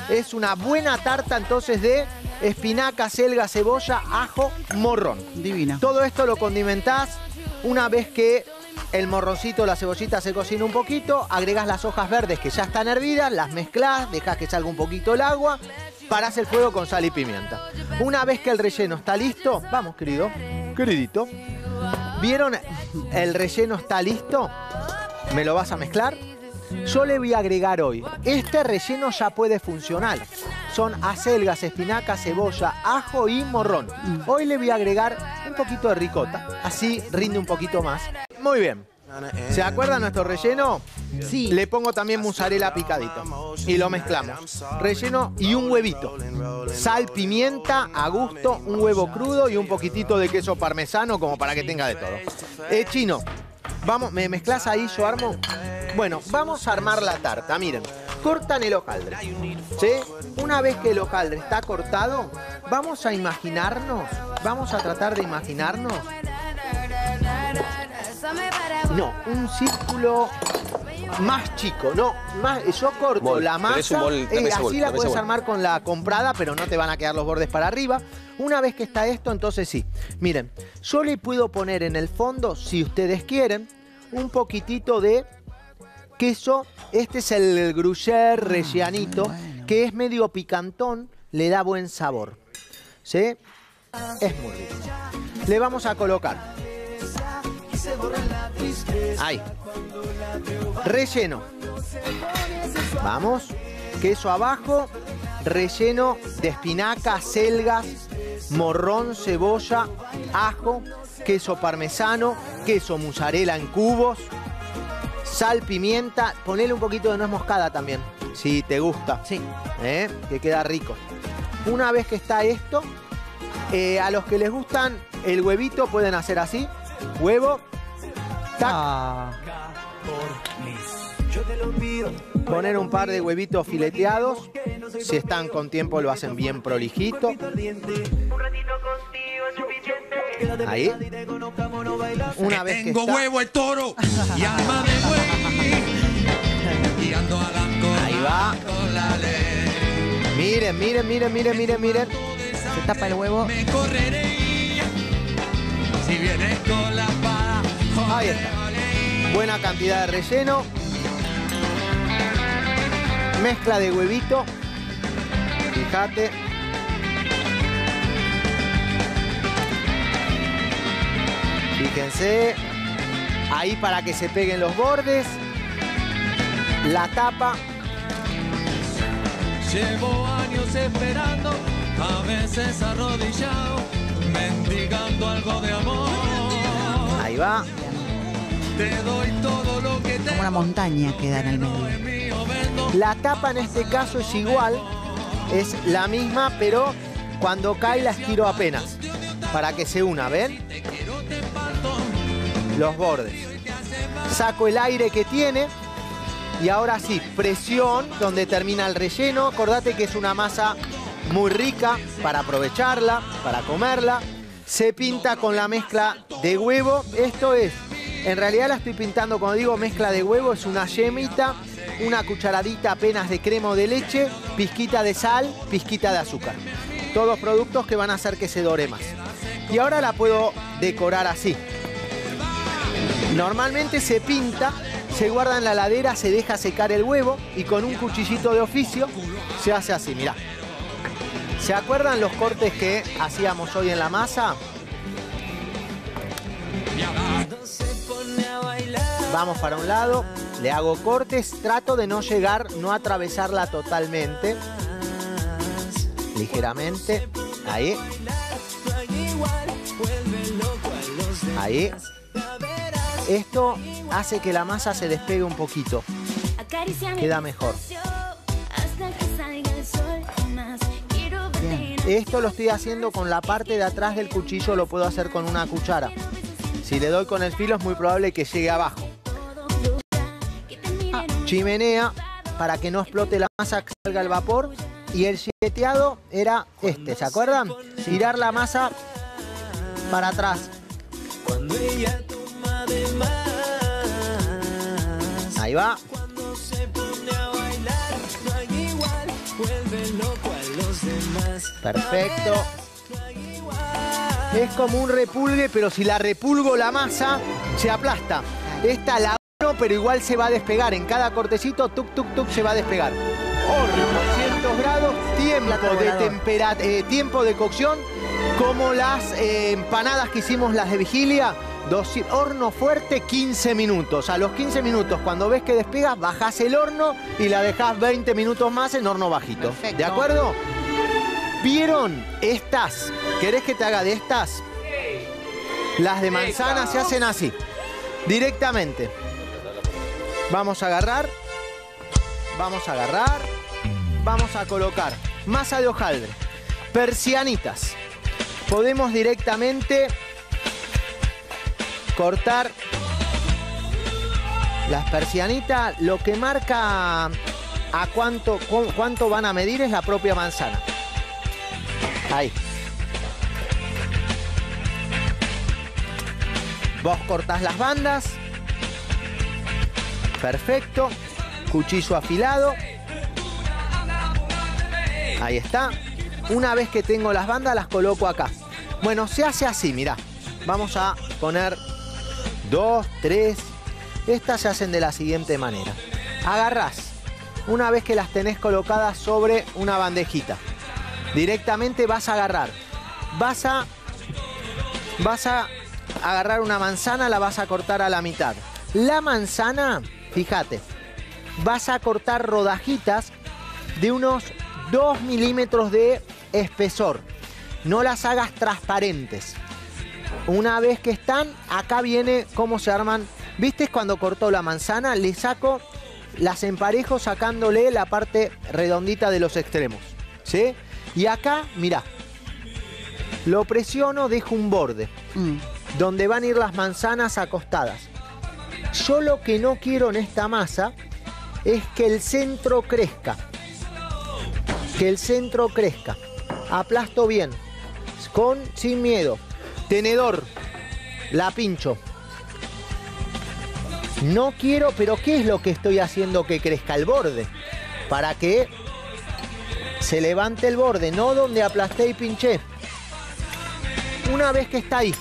Es una buena tarta entonces de espinaca, selga, cebolla, ajo, morrón. Divina. Todo esto lo condimentás una vez que el morroncito, la cebollita se cocina un poquito, agregás las hojas verdes que ya están hervidas, las mezclás, dejás que salga un poquito el agua, parás el fuego con sal y pimienta. Una vez que el relleno está listo, vamos querido, queridito, ¿vieron el relleno está listo? ¿Me lo vas a mezclar? Yo le voy a agregar hoy, este relleno ya puede funcionar. Son acelgas, espinaca, cebolla, ajo y morrón. Hoy le voy a agregar un poquito de ricota, así rinde un poquito más. Muy bien. ¿Se acuerdan nuestro relleno? Sí. Le pongo también mozzarella picadito y lo mezclamos. Relleno y un huevito. Sal, pimienta a gusto, un huevo crudo y un poquitito de queso parmesano como para que tenga de todo. Eh, chino, vamos, ¿me mezclas ahí? Yo armo. Bueno, vamos a armar la tarta. Miren, cortan el hojaldre. ¿Sí? Una vez que el hojaldre está cortado, vamos a imaginarnos, vamos a tratar de imaginarnos no, un círculo más chico, no, más, yo corto Bol, la masa, bol, eh, así bol, la puedes armar con la comprada, pero no te van a quedar los bordes para arriba. Una vez que está esto, entonces sí. Miren, yo le puedo poner en el fondo, si ustedes quieren, un poquitito de queso. Este es el gruyère relleanito, que es medio picantón, le da buen sabor. ¿Sí? Es muy rico. Le vamos a colocar Ahí. Relleno. Vamos. Queso abajo. Relleno de espinaca, selgas, morrón, cebolla, ajo, queso parmesano, queso mozzarella en cubos, sal, pimienta. Ponele un poquito de nuez moscada también, si te gusta. Sí. ¿Eh? Que queda rico. Una vez que está esto, eh, a los que les gustan el huevito pueden hacer así. Huevo. Tac. Poner un par de huevitos fileteados. Si están con tiempo lo hacen bien prolijito. Ahí. Una vez que Tengo está- huevo el toro y alma de buey. Y ando a la Ahí va. Miren, miren, miren, miren, miren, miren. Se tapa el huevo. Me correré. Si vienes con la espada. Ahí está. Buena cantidad de relleno. Mezcla de huevito. Fíjate. Fíjense. Ahí para que se peguen los bordes. La tapa. Llevo años esperando, a veces arrodillado, mendigando algo de amor. Ahí va. Te doy todo lo que Como una montaña queda en el medio. La tapa en este caso es igual, es la misma, pero cuando cae la estiro apenas, para que se una, ¿ven? Los bordes. Saco el aire que tiene y ahora sí, presión donde termina el relleno. Acordate que es una masa muy rica para aprovecharla, para comerla. Se pinta con la mezcla de huevo. Esto es, en realidad la estoy pintando, cuando digo mezcla de huevo, es una yemita, una cucharadita apenas de crema o de leche, pizquita de sal, pizquita de azúcar. Todos productos que van a hacer que se dore más. Y ahora la puedo decorar así. Normalmente se pinta, se guarda en la ladera, se deja secar el huevo y con un cuchillito de oficio se hace así, mirá. ¿Se acuerdan los cortes que hacíamos hoy en la masa? Vamos para un lado, le hago cortes, trato de no llegar, no atravesarla totalmente. Ligeramente, ahí. Ahí. Esto hace que la masa se despegue un poquito. Queda mejor. Esto lo estoy haciendo con la parte de atrás del cuchillo, lo puedo hacer con una cuchara. Si le doy con el filo es muy probable que llegue abajo. Chimenea para que no explote la masa, salga el vapor. Y el chileteado era este, ¿se acuerdan? Tirar la masa para atrás. Ahí va. Perfecto. Es como un repulgue, pero si la repulgo la masa, se aplasta. Esta la uno, pero igual se va a despegar. En cada cortecito, tuk, tuk, tuk, se va a despegar. Horno, 200 grados, tiempo de, volador. tempera- eh, tiempo de cocción, como las eh, empanadas que hicimos, las de vigilia. Doci- horno fuerte, 15 minutos. A los 15 minutos, cuando ves que despegas, bajás el horno y la dejás 20 minutos más en horno bajito. ¿De acuerdo? ¿Vieron estas? ¿Querés que te haga de estas? Las de manzana se hacen así, directamente. Vamos a agarrar, vamos a agarrar, vamos a colocar masa de hojaldre, persianitas. Podemos directamente cortar las persianitas. Lo que marca a cuánto, cu- cuánto van a medir es la propia manzana. Ahí. Vos cortás las bandas. Perfecto. Cuchillo afilado. Ahí está. Una vez que tengo las bandas, las coloco acá. Bueno, se hace así, mirá. Vamos a poner dos, tres. Estas se hacen de la siguiente manera. Agarrás. Una vez que las tenés colocadas sobre una bandejita directamente vas a agarrar. Vas a. Vas a agarrar una manzana, la vas a cortar a la mitad. La manzana, fíjate, vas a cortar rodajitas de unos 2 milímetros de espesor. No las hagas transparentes. Una vez que están, acá viene cómo se arman. ¿Viste cuando cortó la manzana? Le saco, las emparejo sacándole la parte redondita de los extremos. ¿Sí? Y acá, mira, lo presiono, dejo un borde donde van a ir las manzanas acostadas. Yo lo que no quiero en esta masa es que el centro crezca. Que el centro crezca. Aplasto bien, con sin miedo. Tenedor, la pincho. No quiero, pero ¿qué es lo que estoy haciendo que crezca el borde? Para que se levante el borde, no donde aplasté y pinché. Una vez que está ahí,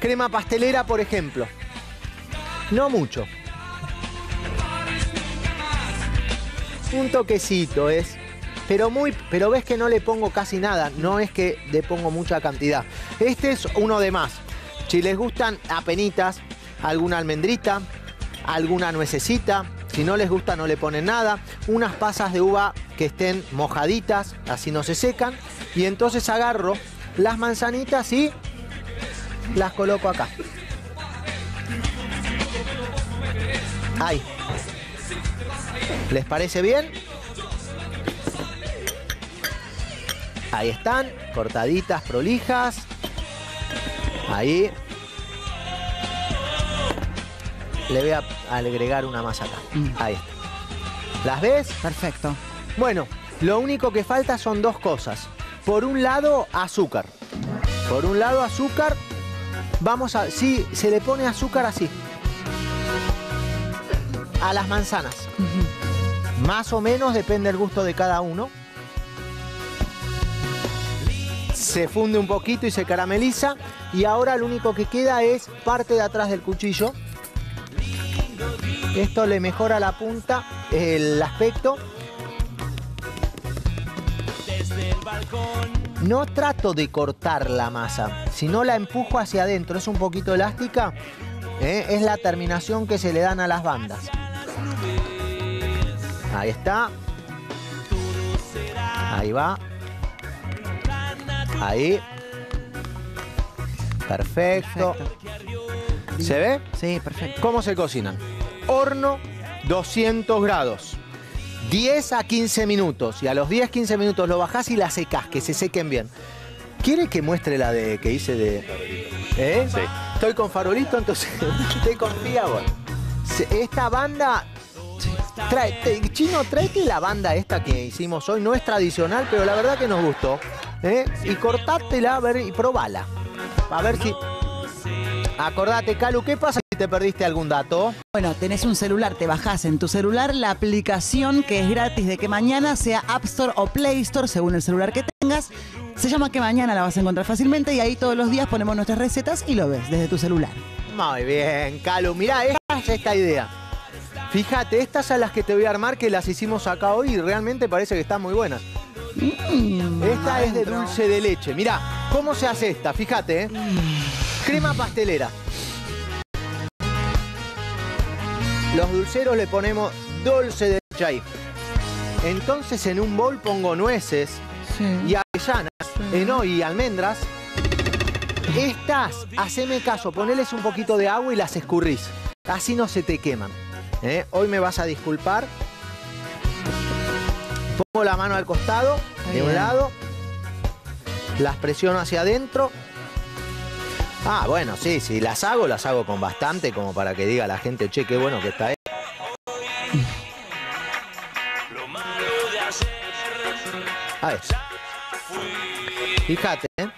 crema pastelera, por ejemplo. No mucho. Un toquecito es. Pero muy, pero ves que no le pongo casi nada, no es que le pongo mucha cantidad. Este es uno de más. Si les gustan apenitas, alguna almendrita, alguna nuececita, si no les gusta no le ponen nada, unas pasas de uva que estén mojaditas, así no se secan, y entonces agarro las manzanitas y las coloco acá. Ahí. ¿Les parece bien? Ahí están, cortaditas, prolijas. Ahí. Le voy a agregar una más acá. Ahí está. ¿Las ves? Perfecto. Bueno, lo único que falta son dos cosas. Por un lado, azúcar. Por un lado, azúcar. Vamos a... Sí, se le pone azúcar así. A las manzanas. Más o menos, depende del gusto de cada uno. Se funde un poquito y se carameliza. Y ahora lo único que queda es parte de atrás del cuchillo. Esto le mejora la punta, el aspecto. No trato de cortar la masa, sino la empujo hacia adentro. Es un poquito elástica. ¿eh? Es la terminación que se le dan a las bandas. Ahí está. Ahí va. Ahí. Perfecto. ¿Se ve? Sí, perfecto. ¿Cómo se cocinan? Horno 200 grados. 10 a 15 minutos. Y a los 10-15 minutos lo bajás y la secás, que se sequen bien. ¿Quiere que muestre la de que hice de. ¿Eh? Sí. Estoy con farolito, entonces te confía vos. Esta banda. Trae, te- chino, tráete la banda esta que hicimos hoy. No es tradicional, pero la verdad que nos gustó. ¿eh? Y cortátela a ver y probala. A ver si. Acordate, Calu, ¿qué pasa si te perdiste algún dato? Bueno, tenés un celular, te bajás en tu celular la aplicación que es gratis de que mañana sea App Store o Play Store, según el celular que tengas. Se llama Que Mañana, la vas a encontrar fácilmente y ahí todos los días ponemos nuestras recetas y lo ves desde tu celular. Muy bien, Calu. Mirá, esta es esta idea. Fíjate, estas son las que te voy a armar que las hicimos acá hoy y realmente parece que están muy buenas. esta es de dulce de leche. Mirá, ¿cómo se hace esta? Fíjate, ¿eh? Crema pastelera. Los dulceros le ponemos dulce de leche ahí. Entonces en un bol pongo nueces y avellanas, eh, no, y almendras. Estas, haceme caso, poneles un poquito de agua y las escurrís. Así no se te queman. ¿eh? Hoy me vas a disculpar. Pongo la mano al costado, de un lado. Las presiono hacia adentro. Ah, bueno, sí, sí, las hago, las hago con bastante, como para que diga la gente, che, qué bueno que está esto. A ver. Fíjate, ¿eh?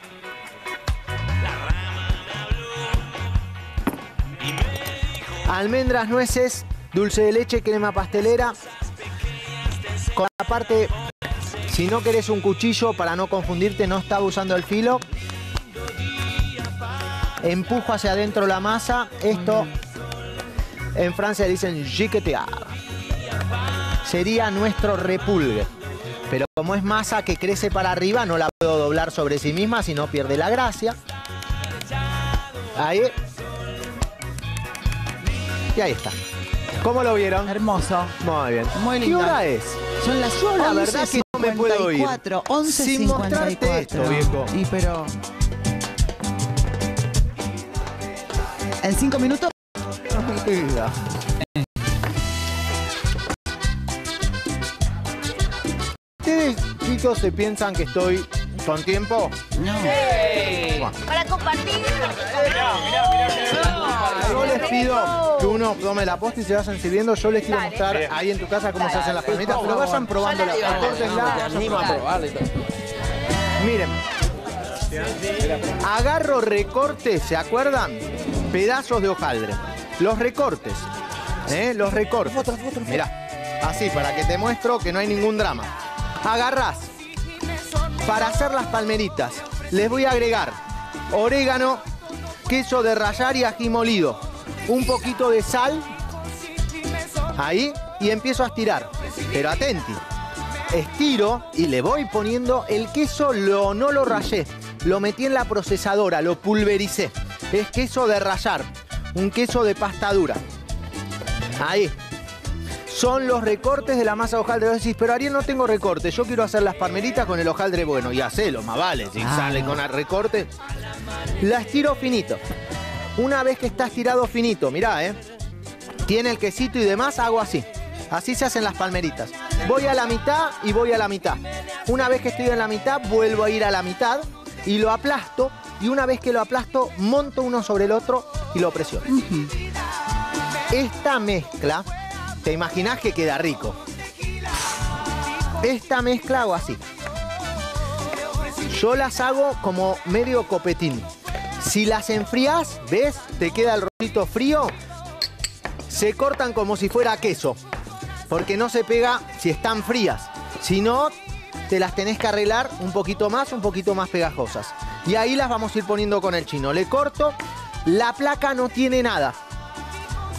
Almendras, nueces, dulce de leche, crema pastelera. Con la parte, si no querés un cuchillo para no confundirte, no estaba usando el filo. Empujo hacia adentro la masa. Esto en Francia dicen giquetear. Sería nuestro repulgue. Pero como es masa que crece para arriba, no la puedo doblar sobre sí misma, si no pierde la gracia. Ahí. Y ahí está. ¿Cómo lo vieron? Hermoso. Muy bien. Muy ¿Qué lindo. hora es? Son las Yo la verdad que no me puedo ir. 11.54, 11.54. Sin mostrarte esto, viejo. Y pero... En cinco minutos... ¿Ustedes, chicos, se piensan que estoy con tiempo? No. Bueno, Para compartir. Yo les pido que uno tome la posta y se vayan sirviendo. Yo les quiero Dale. mostrar Bien. ahí en tu casa cómo se hacen las palmitas, pero vayan probando las. Miren. Agarro recortes, ¿se acuerdan? Pedazos de hojaldre. Los recortes. ¿eh? Los recortes. Mirá, así, para que te muestro que no hay ningún drama. Agarrás. Para hacer las palmeritas, les voy a agregar orégano, queso de rallar y ají molido. Un poquito de sal. Ahí. Y empiezo a estirar. Pero atenti. Estiro y le voy poniendo el queso, lo, no lo rayé. Lo metí en la procesadora, lo pulvericé. Es queso de rallar. Un queso de pasta dura. Ahí. Son los recortes de la masa de hojaldre. Vos decís, pero Ariel no tengo recortes. Yo quiero hacer las palmeritas con el hojaldre bueno. Y hacelo, más vale. Si Ah. sale con el recorte. La estiro finito. Una vez que está estirado finito, mirá, ¿eh? Tiene el quesito y demás, hago así. Así se hacen las palmeritas. Voy a la mitad y voy a la mitad. Una vez que estoy en la mitad, vuelvo a ir a la mitad y lo aplasto. Y una vez que lo aplasto, monto uno sobre el otro y lo presiono. Esta mezcla, te imaginás que queda rico. Esta mezcla hago así. Yo las hago como medio copetín. Si las enfrías, ¿ves? Te queda el rollito frío. Se cortan como si fuera queso. Porque no se pega si están frías. Si no, te las tenés que arreglar un poquito más, un poquito más pegajosas. Y ahí las vamos a ir poniendo con el chino. Le corto. La placa no tiene nada.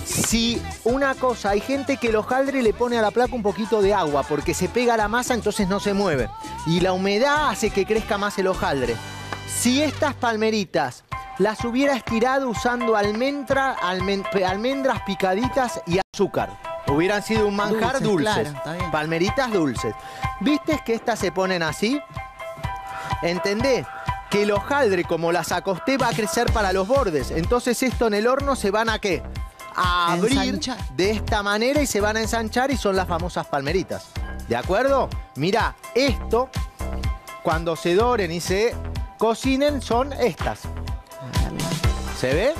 Si una cosa, hay gente que el hojaldre le pone a la placa un poquito de agua porque se pega la masa, entonces no se mueve. Y la humedad hace que crezca más el hojaldre. Si estas palmeritas las hubiera estirado usando almendra, almendras picaditas y azúcar, hubieran sido un manjar Dulces, dulces. claro, está bien. palmeritas dulces. ¿Viste que estas se ponen así? ¿Entendés? Que el hojaldre, como las acosté, va a crecer para los bordes. Entonces esto en el horno se van a qué? A abrir Ensanchar. de esta manera y se van a ensanchar y son las famosas palmeritas. ¿De acuerdo? Mira, esto, cuando se doren y se cocinen, son estas. ¿Se ve?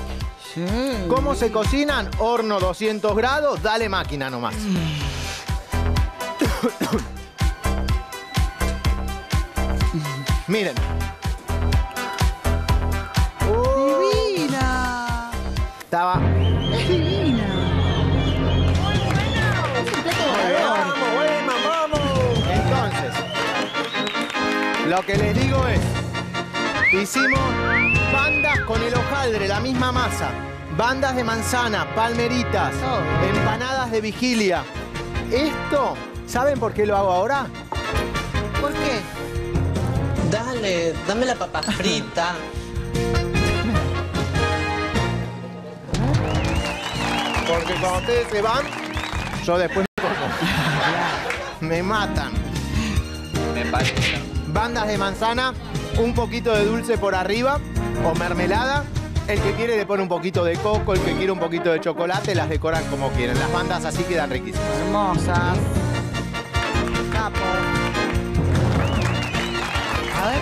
¿Cómo se cocinan? Horno 200 grados, dale máquina nomás. Miren. ¡Divina! Estaba. ¡Es divina! Vamos, vamos. Entonces, Lo que les digo es, hicimos bandas con el hojaldre, la misma masa. Bandas de manzana, palmeritas, empanadas de vigilia. Esto, ¿saben por qué lo hago ahora? ¿Por qué? Dale, dame la papa frita. Porque cuando ustedes se van, yo después me como. Me matan. Me parece. Bandas de manzana, un poquito de dulce por arriba o mermelada. El que quiere le pone un poquito de coco, el que quiere un poquito de chocolate, las decoran como quieren. Las bandas así quedan riquísimas. Hermosas. Capo. A ver.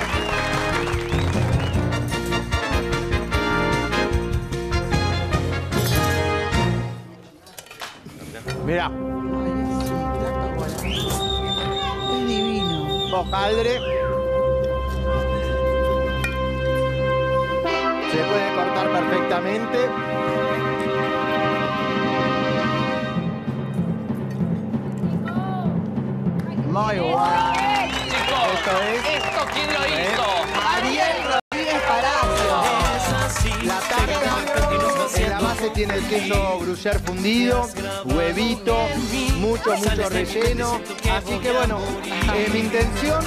Mira, Es divino. hojaldre. Se puede cortar perfectamente. Muy bueno. Esto es- ¿esto quién lo ¿Eh? hizo? Ariel Rodríguez Palacio. La tarta en la base tiene el queso gruyère fundido, huevito, mucho, mucho relleno. Así que bueno, eh, mi intención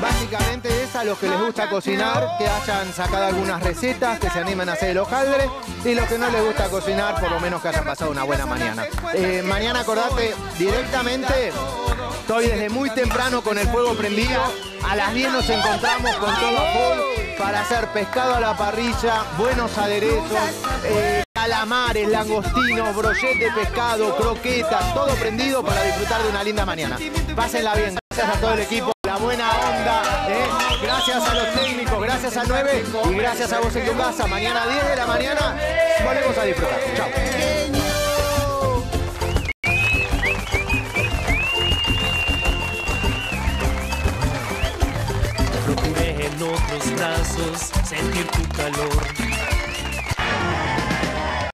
básicamente es a los que les gusta cocinar, que hayan sacado algunas recetas, que se animen a hacer el hojaldre y los que no les gusta cocinar, por lo menos que hayan pasado una buena mañana. Eh, mañana acordate directamente, estoy desde muy temprano con el fuego prendido, a las 10 nos encontramos con todo a full para hacer pescado a la parrilla, buenos aderezos, eh, calamares, langostinos, brochet de pescado, croquetas, todo prendido para disfrutar de una linda mañana. Pásenla bien, gracias a todo el equipo, la buena onda, eh, gracias a los técnicos, gracias a 9 y gracias a vos en tu casa. Mañana a 10 de la mañana volvemos a disfrutar. Chao. En otros brazos sentir tu calor